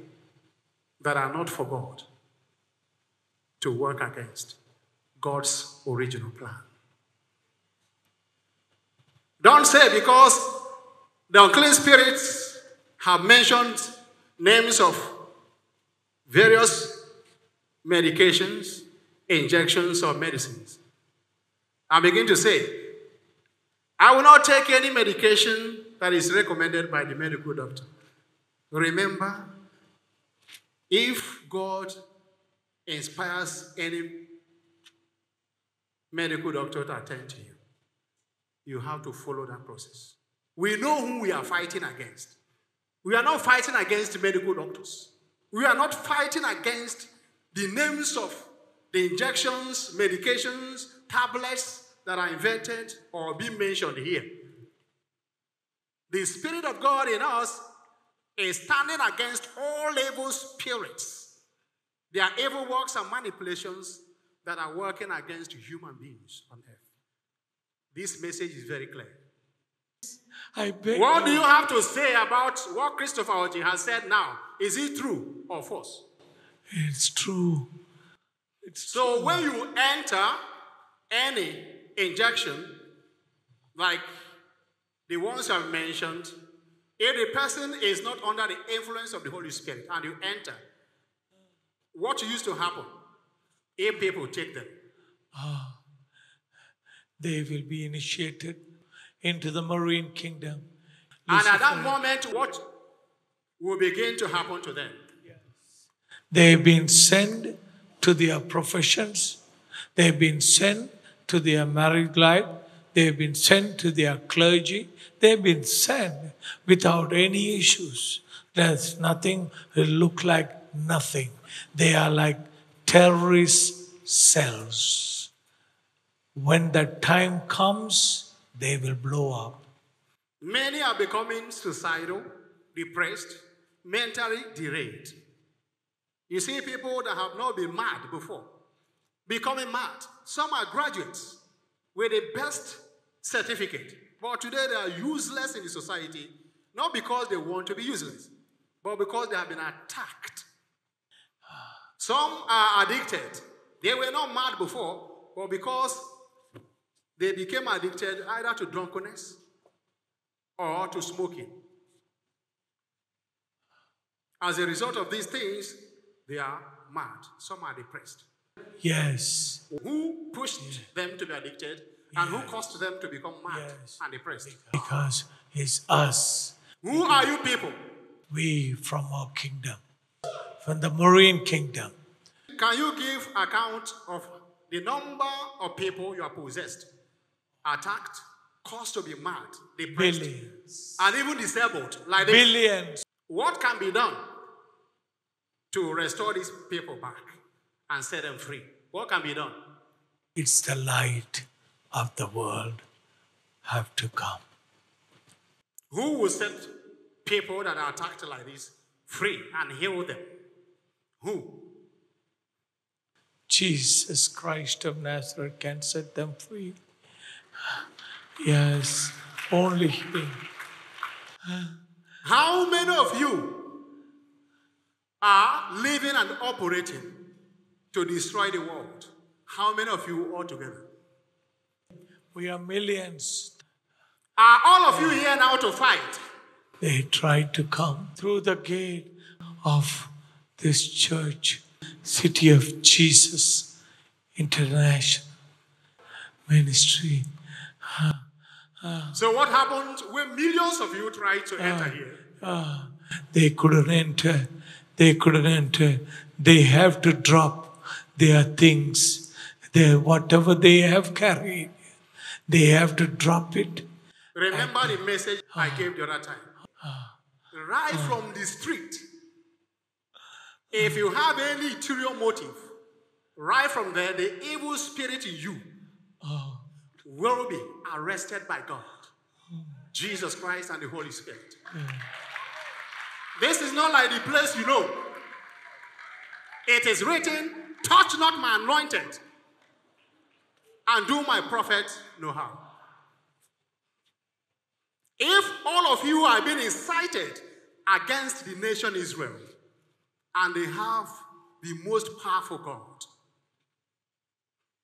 that are not for God to work against God's original plan. Don't say because the unclean spirits have mentioned names of various medications, injections, or medicines. I begin to say, I will not take any medication that is recommended by the medical doctor. Remember, if God inspires any medical doctor to attend to you, you have to follow that process. We know who we are fighting against. We are not fighting against medical doctors. We are not fighting against the names of the injections, medications, tablets that are invented or being mentioned here. The Spirit of God in us is standing against all evil spirits. There are evil works and manipulations that are working against human beings on earth. This message is very clear.
I beg
What do
you.
you have to say about what Christopher Orji has said now? Is it true or false?
It's true. It's
So when you enter any injection, like the ones I've mentioned, if the person is not under the influence of the Holy Spirit and you enter, what used to happen if people take them?
Ah, they will be initiated into the marine kingdom.
And at that moment, what will begin to happen to them?
They've been sent to their professions. They've been sent to their married life. They've been sent to their clergy. They've been sent without any issues. There's nothing, it look like nothing. They are like terrorist cells. When the time comes, they will blow up.
Many are becoming suicidal, depressed, mentally derailed. You see people that have not been mad before becoming mad. Some are graduates with the best certificate, but today they are useless in the society, not because they want to be useless, but because they have been attacked. Some are addicted. They were not mad before, but because they became addicted either to drunkenness or to smoking. As a result of these things, they are mad. Some are depressed.
Yes.
Who pushed them to be addicted and who caused them to become mad
Yes.
and depressed?
Because it's us.
Who are you people?
we from our kingdom, from the marine kingdom.
Can you give account of the number of people you are possessed, attacked, caused to be mad, depressed,
Billions.
and even disabled like this?
Billions.
What can be done to restore these people back and set them free? What can be done?
It's the light of the world have to come.
Who will set people that are attacked like this free and heal them? Who?
Jesus Christ of Nazareth can set them free. Yes, only Him.
How many of you are living and operating to destroy the world? How many of you altogether?
We are millions.
Are all of you here now to fight?
They tried to come through the gate of this church, City of Jesus International Ministry.
So, what happened when millions of you tried to enter here?
Ah, they couldn't enter. They couldn't enter. They have to drop their things. they, whatever they have carried, they have to drop it.
Remember the message I gave the other time. Right from the street, if you have any ulterior motive, right from there, the evil spirit in you will be arrested by God, Jesus Christ, and the Holy Spirit. This is not like the place you know. It is written, Touch not my anointed, and do my prophet no harm. If all of you are being incited against the nation Israel, and they have the most powerful God,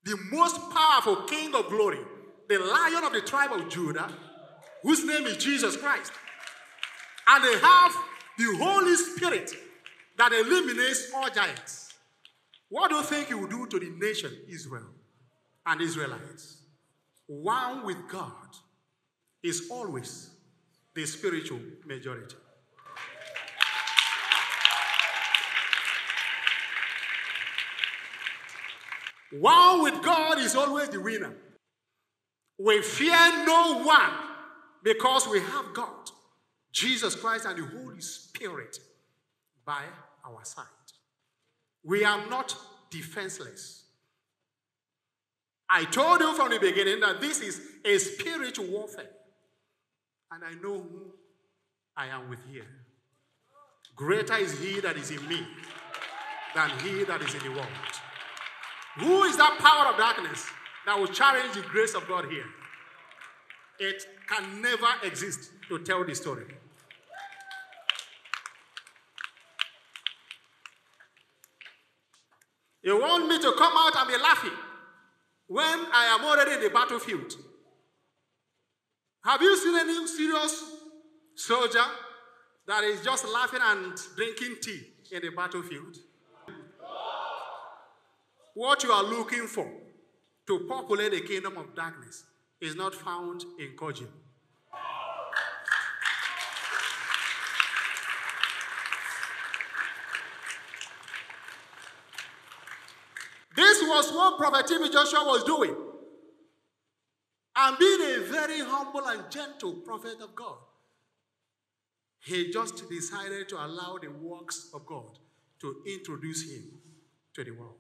the most powerful King of glory, the Lion of the tribe of Judah, whose name is Jesus Christ, and they have the Holy Spirit that eliminates all giants, what do you think he will do to the nation Israel and Israelites? One with God is always the spiritual majority. One with God is always the winner. We fear no one because we have God, Jesus Christ, and the Holy Spirit by our side. We are not defenseless. I told you from the beginning that this is a spiritual warfare. And I know who I am with here. Greater is he that is in me than he that is in the world. Who is that power of darkness that will challenge the grace of God here? It can never exist to tell the story. You want me to come out and be laughing when I am already in the battlefield? Have you seen any serious soldier that is just laughing and drinking tea in the battlefield? What you are looking for to populate the kingdom of darkness is not found in COJIM. This was what Prophet Timothy Joshua was doing. And being a very humble and gentle prophet of God, he just decided to allow the works of God to introduce him to the world.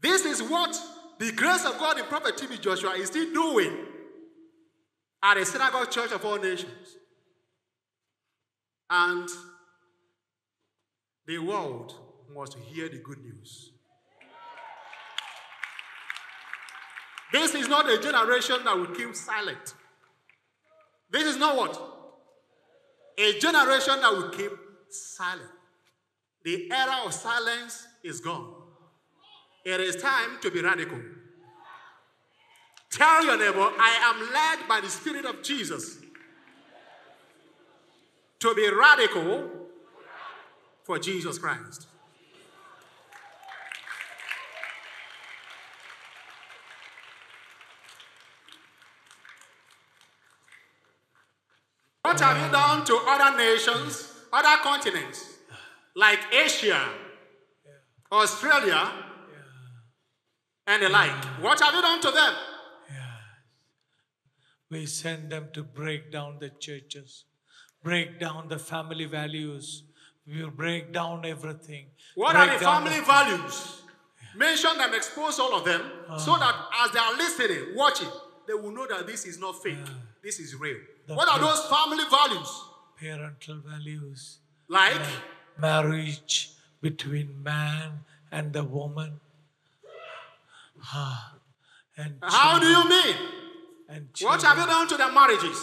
This is what the grace of God in Prophet Timothy Joshua is still doing at the Synagogue Church of All Nations. And the world must hear the good news. This is not a generation that will keep silent. This is not what? A generation that will keep silent. The era of silence is gone. It is time to be radical. Tell your neighbor, I am led by the Spirit of Jesus to be radical for Jesus Christ. What have you done to other nations, other continents, like Asia, Australia, and the like? What have you done to them?
We send them to break down the churches, break down the family values. We will break down everything.
What
break
are the family values? Mention them, expose all of them, ah. so that as they are listening, watching, they will know that this is not fake. Ah. This is real. What are those family values?
parental values,
Like,
marriage between man and the woman. Ah, and
how do you mean?
and
What
children.
have you done to their marriages?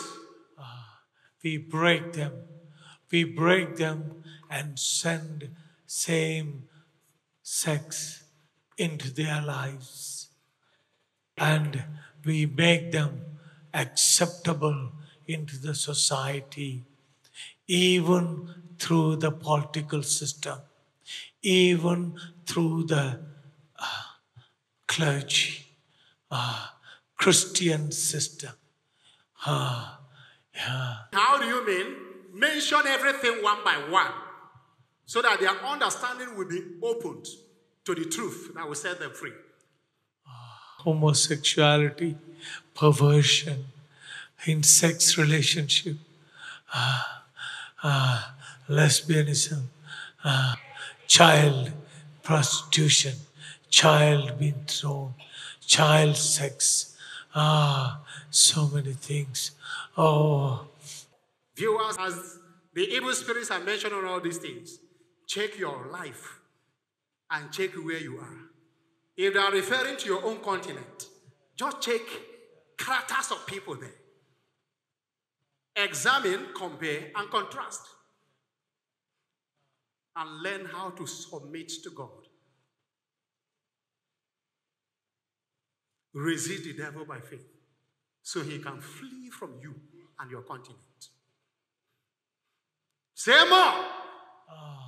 Ah.
we break them we break them and send same sex into their lives and we make them acceptable into the society even through the political system even through the uh, clergy uh, christian system uh, yeah.
How do you mean? Mention everything one by one. So that their understanding will be opened to the truth that will set them free.
Homosexuality, perversion, in sex relationship, ah, ah, lesbianism, ah, child prostitution, child being thrown, child sex, ah, so many things. Oh,
Viewers, as the evil spirits are mentioning all these things, check your life and check where you are. If they are referring to your own continent, just check characters of people there. Examine, compare, and contrast. And learn how to submit to God. Resist the devil by faith so he can flee from you and your continent. Say more. Ah.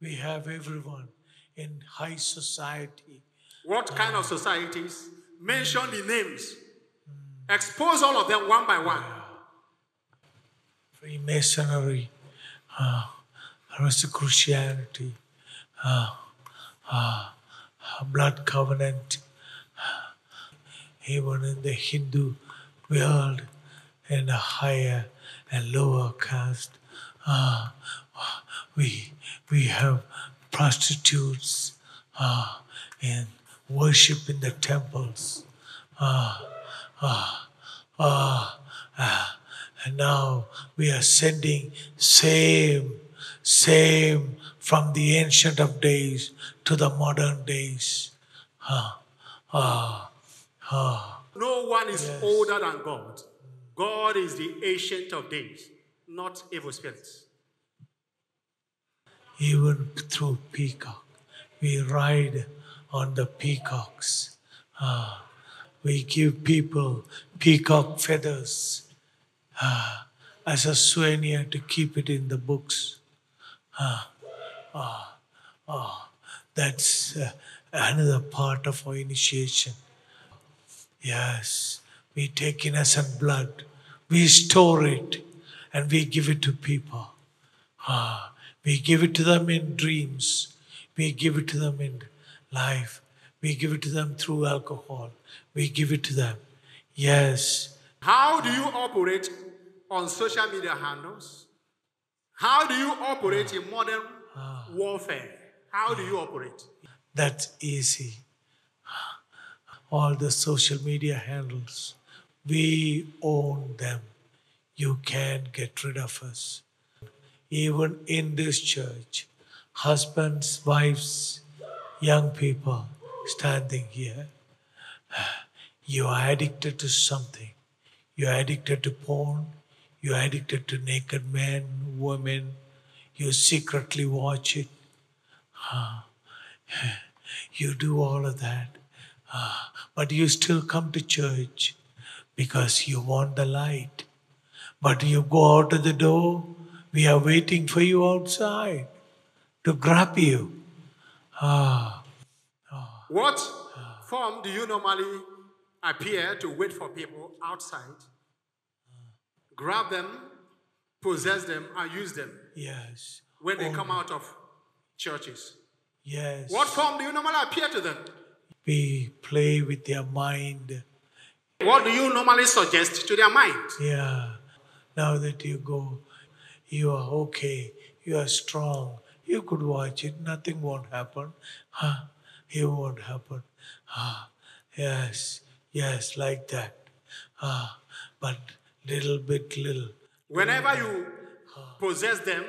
We have everyone in high society.
What kind of societies? Mention the names. Expose all of them one by one.
Freemasonry, uh, Rosicrucianity, uh, uh, blood covenant, even in the Hindu world, in the higher and lower caste, uh, we we have prostitutes uh, and worship in the temples. Uh, uh, uh, uh, and now we are sending same, same from the ancient of days to the modern days. Uh,
No one is older than God. God is the ancient of days, not evil spirits.
Even through peacock. We ride on the peacocks. Ah, we give people peacock feathers ah, as a souvenir to keep it in the books. Ah, ah, ah. That's uh, another part of our initiation. Yes, we take innocent blood, we store it, and we give it to people. Ah, we give it to them in dreams. We give it to them in life. We give it to them through alcohol. We give it to them. Yes.
How do you operate on social media handles? How do you operate in modern warfare? How do you operate?
That's easy. All the social media handles, we own them. You can't get rid of us. Even in this church, husbands, wives, young people standing here, you are addicted to something. You are addicted to porn. You are addicted to naked men, women. You secretly watch it. You do all of that. Ah, but you still come to church because you want the light. But you go out of the door, we are waiting for you outside to grab you. Ah,
What form do you normally appear to wait for people outside? Grab them, possess them, and use them
yes.
when they
Oh,
come out of churches.
Yes.
What form do you normally appear to them?
We play with their mind.
What do you normally suggest to their mind?
Yeah. Now that you go, you are okay. You are strong. You could watch it. Nothing won't happen. Huh? It won't happen. Ah, yes, yes, like that. Ah, but little bit, little.
Whenever you possess them,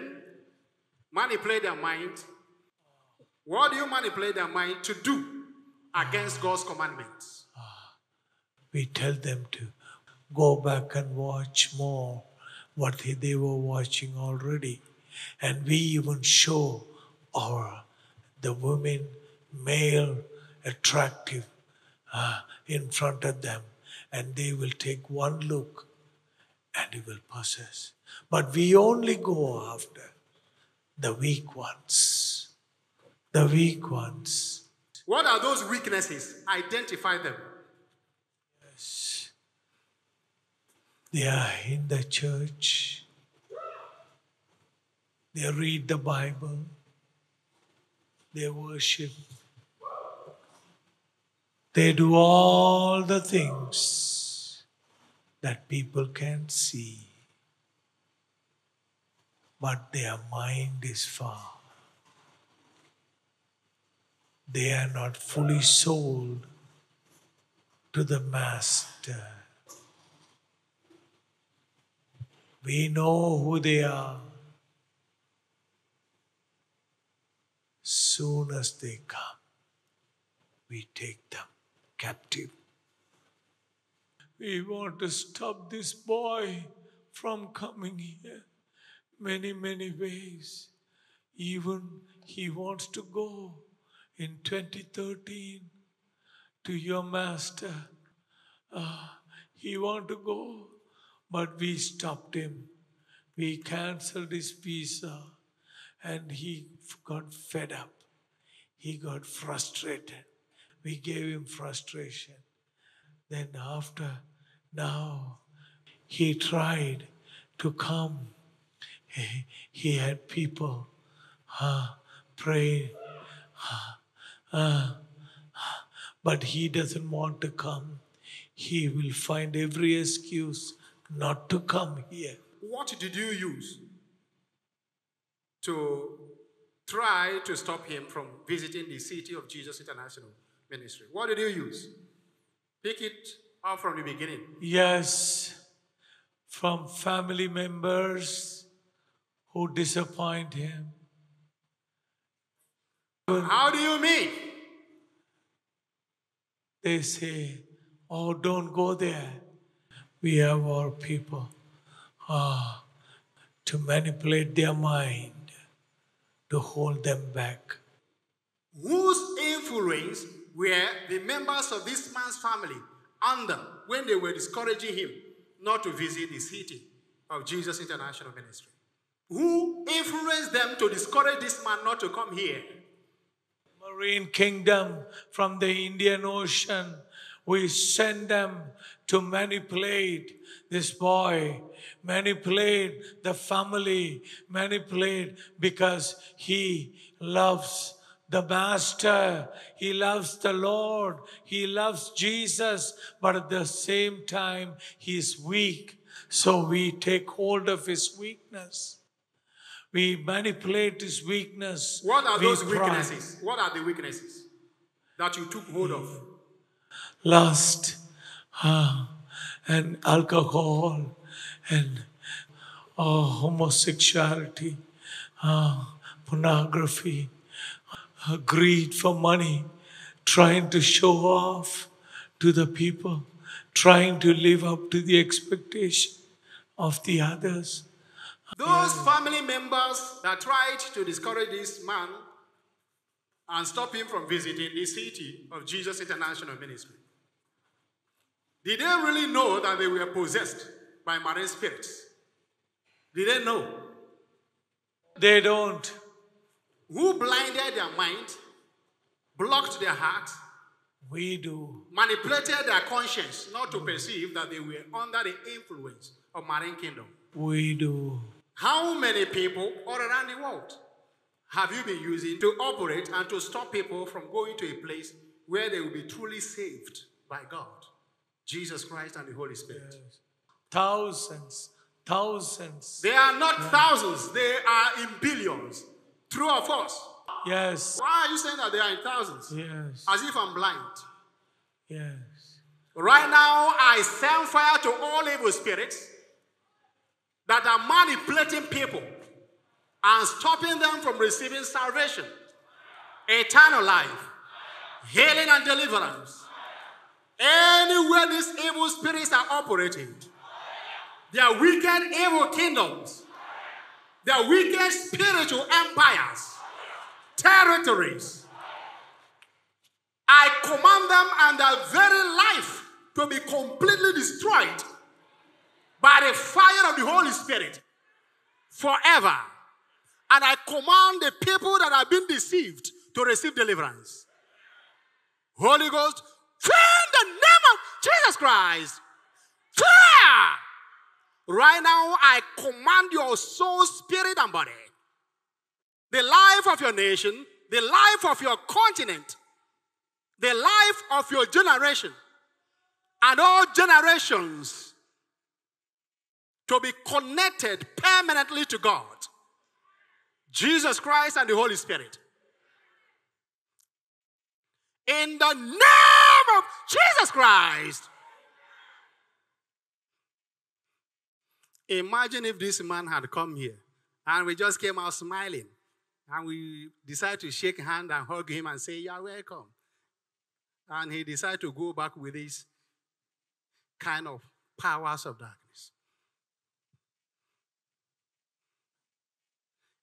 manipulate their mind, what do you manipulate their mind to do against God's commandments?
We tell them to go back and watch more what they- they were watching already. And we even show our the women, male, attractive, uh, in front of them. And they will take one look and it will possess. But we only go after the weak ones. The weak ones.
What are those weaknesses? Identify them.
They are in the church. They read the Bible. They worship. They do all the things that people can see. But their mind is far. They are not fully sold to the Master. We know who they are. Soon as they come, we take them captive. We want to stop this boy from coming here many, many ways. Even he wants to go in 2013 to your master. Ah, he want to go, but we stopped him. We canceled his visa, and he got fed up. He got frustrated. We gave him frustration. Then after, now he tried to come. He, had people uh, praying, uh, uh, but he doesn't want to come. He will find every excuse not to come here.
What did you use to try to stop him from visiting the City of Jesus International Ministry? What did you use? Pick it up from the beginning.
Yes, from family members who disappoint him.
How do you mean?
They say, Oh, don't go there. We have our people ah, to manipulate their mind, to hold them back.
Whose influence were the members of this man's family under when they were discouraging him not to visit the city of Jesus International Ministry? Who influenced them to discourage this man not to come here?
Marine kingdom from the Indian Ocean. We send them to manipulate this boy, manipulate the family, manipulate because he loves the Master, he loves the Lord, he loves Jesus, but at the same time, he is weak. So we take hold of his weakness. We manipulate his weakness.
What are
We
those weaknesses? What are the weaknesses that you took hold of?
lust ah, and alcohol and ah, homosexuality, ah, pornography, ah, greed for money, trying to show off to the people, trying to live up to the expectation of the others.
Those family members that tried to discourage this man and stop him from visiting the city of Jesus International Ministry. Did they really know that they were possessed by marine spirits? Did they know?
They don't.
Who blinded their mind, blocked their heart,
We do.
manipulated their conscience not to perceive that they were under the influence of marine kingdom?
We do.
How many people all around the world have you been using to operate and to stop people from going to a place where they will be truly saved by God, Jesus Christ, and the Holy Spirit?
Thousands, thousands.
They are not thousands, they are in billions. True or false?
Yes,
Why are you saying that they are in thousands?
yes,
As if I'm blind.
yes.
Right now, I send fire to all evil spirits that are manipulating people and stopping them from receiving salvation, eternal life, healing, and deliverance. Anywhere these evil spirits are operating, their wicked evil kingdoms, their wicked spiritual empires, territories, I command them and their very life to be completely destroyed by the fire of the Holy Spirit forever. And I command the people that have been deceived to receive deliverance. Holy Ghost, fill the name of Jesus Christ. Fire! Right now, I command your soul, spirit, and body the life of your nation, the life of your continent, the life of your generation, and all generations to be connected permanently to God, Jesus Christ, and the Holy Spirit. In the name of Jesus Christ. Imagine if this man had come here and we just came out smiling and we decided to shake hand and hug him and say, You're welcome. And he decided to go back with his kind of powers of darkness.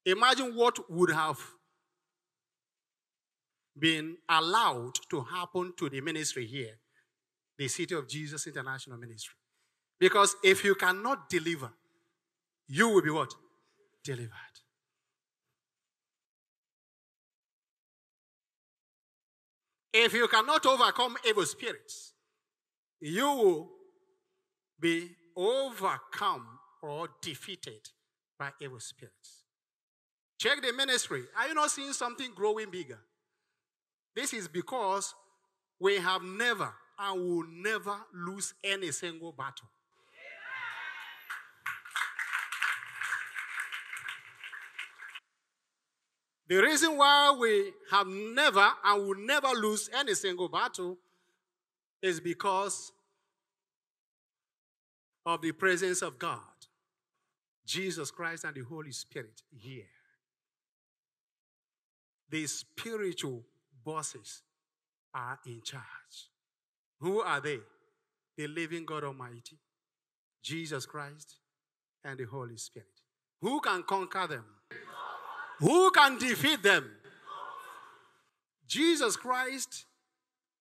Imagine what would have been allowed to happen to the ministry here, the City of Jesus International Ministry. Because if you cannot deliver, you will be what? Delivered. If you cannot overcome evil spirits, you will be overcome or defeated by evil spirits. Check the ministry. Are you not seeing something growing bigger? This is because we have never and will never lose any single battle. The reason why we have never and will never lose any single battle is because of the presence of God, Jesus Christ, and the Holy Spirit here. The spiritual bosses are in charge. Who are they? The living God Almighty, Jesus Christ, and the Holy Spirit. Who can conquer them? Who can defeat them? Jesus Christ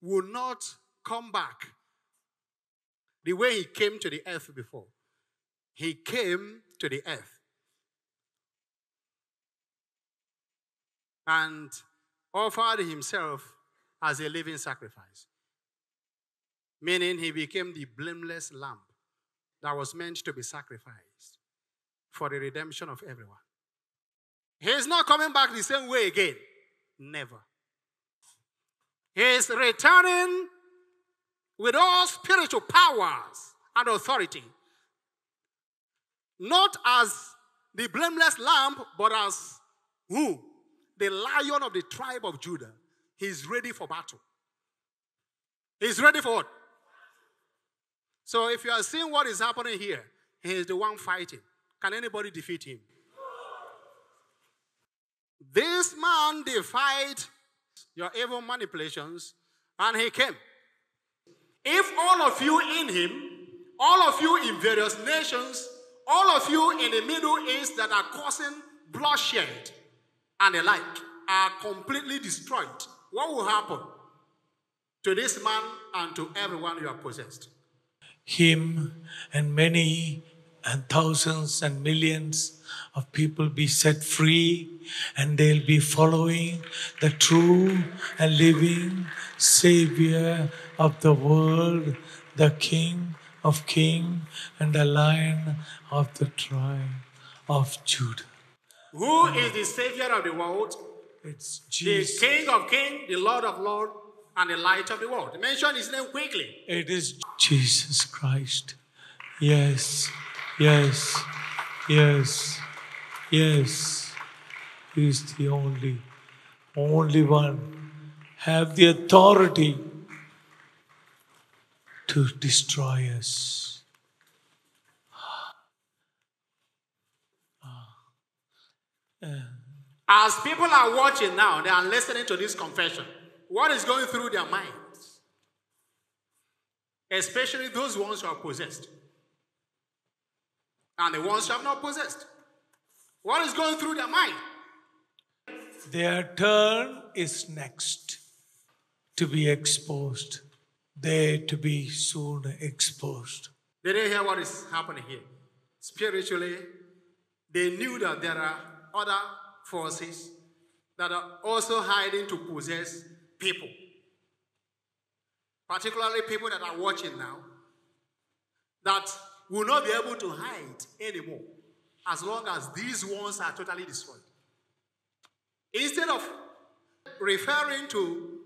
will not come back the way he came to the earth before. He came to the earth and offered himself as a living sacrifice, meaning he became the blameless lamb that was meant to be sacrificed for the redemption of everyone. He's not coming back the same way again. Never. He's returning with all spiritual powers and authority. Not as the blameless lamb, but as who? The lion of the tribe of Judah. He's ready for battle. He's ready for what? So if you are seeing what is happening here, he is the one fighting. Can anybody defeat him? This man defied your evil manipulations and he came. If all of you in him, all of you in various nations, all of you in the Middle East that are causing bloodshed and the like are completely destroyed, what will happen to this man and to everyone you have possessed?
Him and many and thousands and millions of people be set free and they'll be following the true and living Savior of the world, the King of Kings and the Lion of the tribe of Judah.
Who is the Savior of the world?
It's Jesus.
The King of Kings, the Lord of Lords, and the Light of the world. Mention his name quickly.
It is Jesus Christ. Yes, yes, yes, yes. He is the only, only one. Have the authority to destroy us.
As people are watching now, they are listening to this confession. What is going through their minds? Especially those ones who are possessed. And the ones who have not possessed. What is going through their mind?
Their turn is next to be exposed. They to be soon exposed.
They didn't hear what is happening here. Spiritually, they knew that there are other forces that are also hiding to possess people. Particularly people that are watching now, that will not be able to hide anymore as long as these ones are totally destroyed. Instead of referring to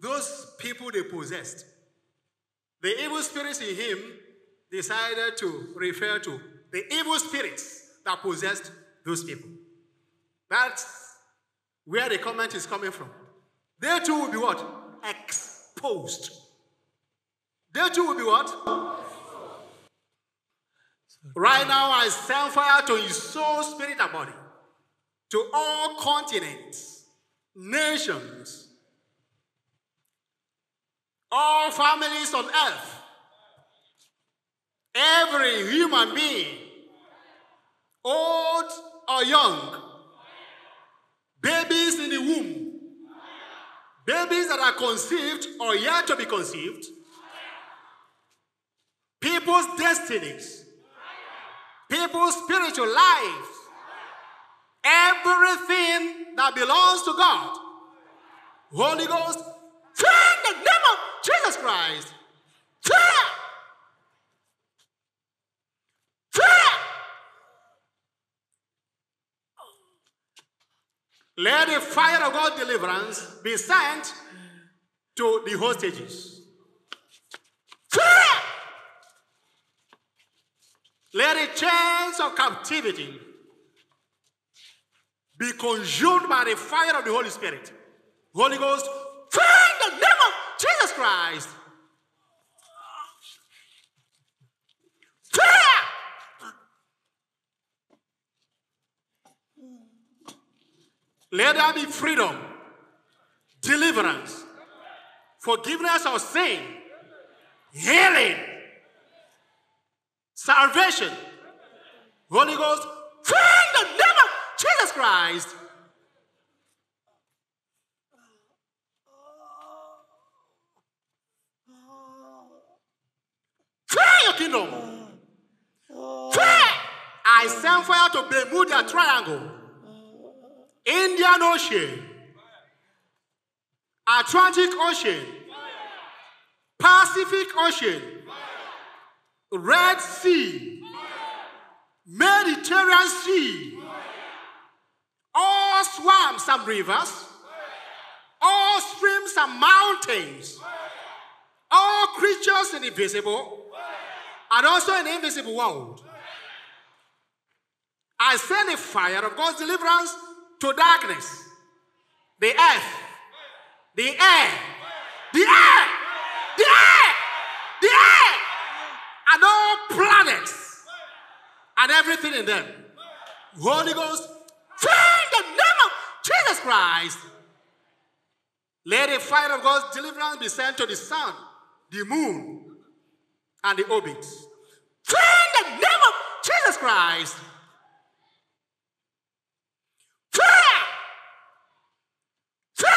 those people they possessed, the evil spirits in him decided to refer to the evil spirits that possessed those people. That's where the comment is coming from. They too will be what? Exposed. They too will be what? Right now, I send fire to his soul, spirit, and body, to all continents, nations, all families on earth, every human being, old or young, babies in the womb, babies that are conceived or yet to be conceived, people's destinies, people's spiritual lives, everything that belongs to God. Holy Ghost, turn the name of Jesus Christ. Turn! Let the fire of God deliverance be sent to the hostages. Turn! Let the chains of captivity be consumed by the fire of the Holy Spirit. Holy Ghost, turn the name of Jesus Christ. Turn! Let there be freedom, deliverance, forgiveness of sin, healing, salvation. Holy Ghost, turn the name of Jesus Christ. Turn your kingdom. Turn. I send fire to Bermuda Triangle, Indian Ocean, Atlantic Ocean, Pacific Ocean, Red Sea, Mediterranean Sea, all swamps and rivers, all streams and mountains, all creatures in the visible and also in the invisible world. I send a fire of God's deliverance to darkness, the earth, the air, the air, the air, the air, and all planets and everything in them. Holy Ghost, turn the name of Jesus Christ. Let the fire of God's deliverance be sent to the sun, the moon, and the orbits. Turn the name of Jesus Christ. Turn! Turn!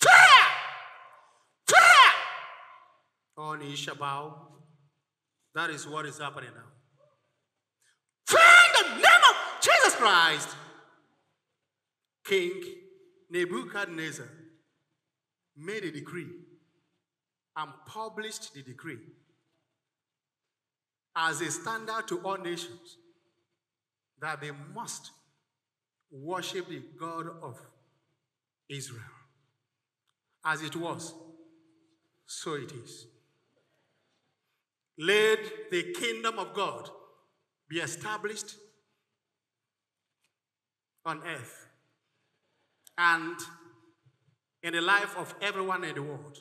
Turn! Turn! Knees shall. That is what is happening now. Turn the name of Jesus Christ. King Nebuchadnezzar made a decree and published the decree as a standard to all nations that they must worship the God of Israel. As it was, so it is. Let the kingdom of God be established on earth and in the life of everyone in the world,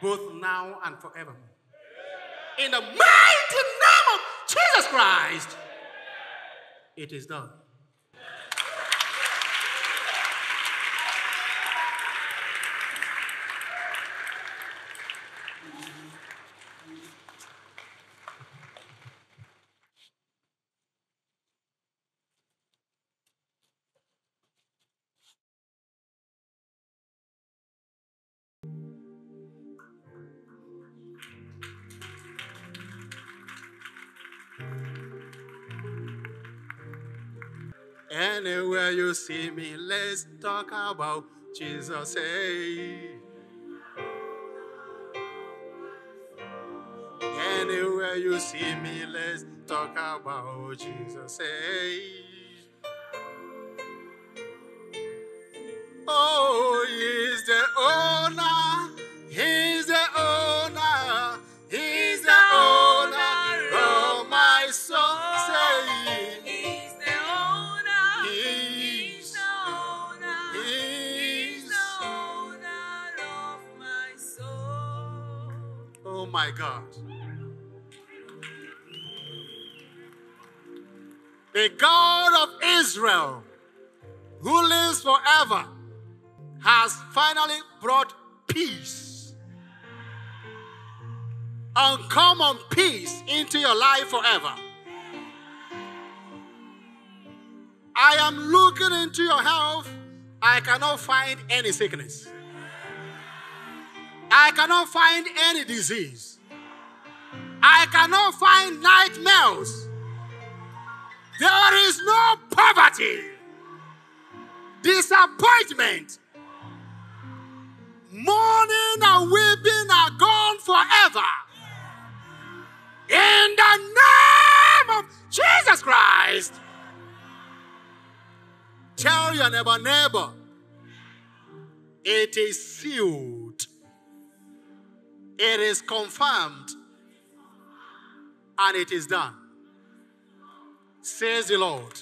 both now and forevermore. In the mighty name of Jesus Christ, it is done. Anywhere you see me, let's talk about Jesus. Hey. Anywhere you see me, let's talk about Jesus. Hey. Oh, he's the owner. God. The God of Israel, who lives forever, has finally brought peace. Uncommon peace into your life forever. I am looking into your health. I cannot find any sickness. I cannot find any disease. I cannot find nightmares. There is no poverty, disappointment, mourning and weeping are gone forever. In the name of Jesus Christ, tell your neighbor, neighbor, it is sealed, it is confirmed, and it is done says the Lord.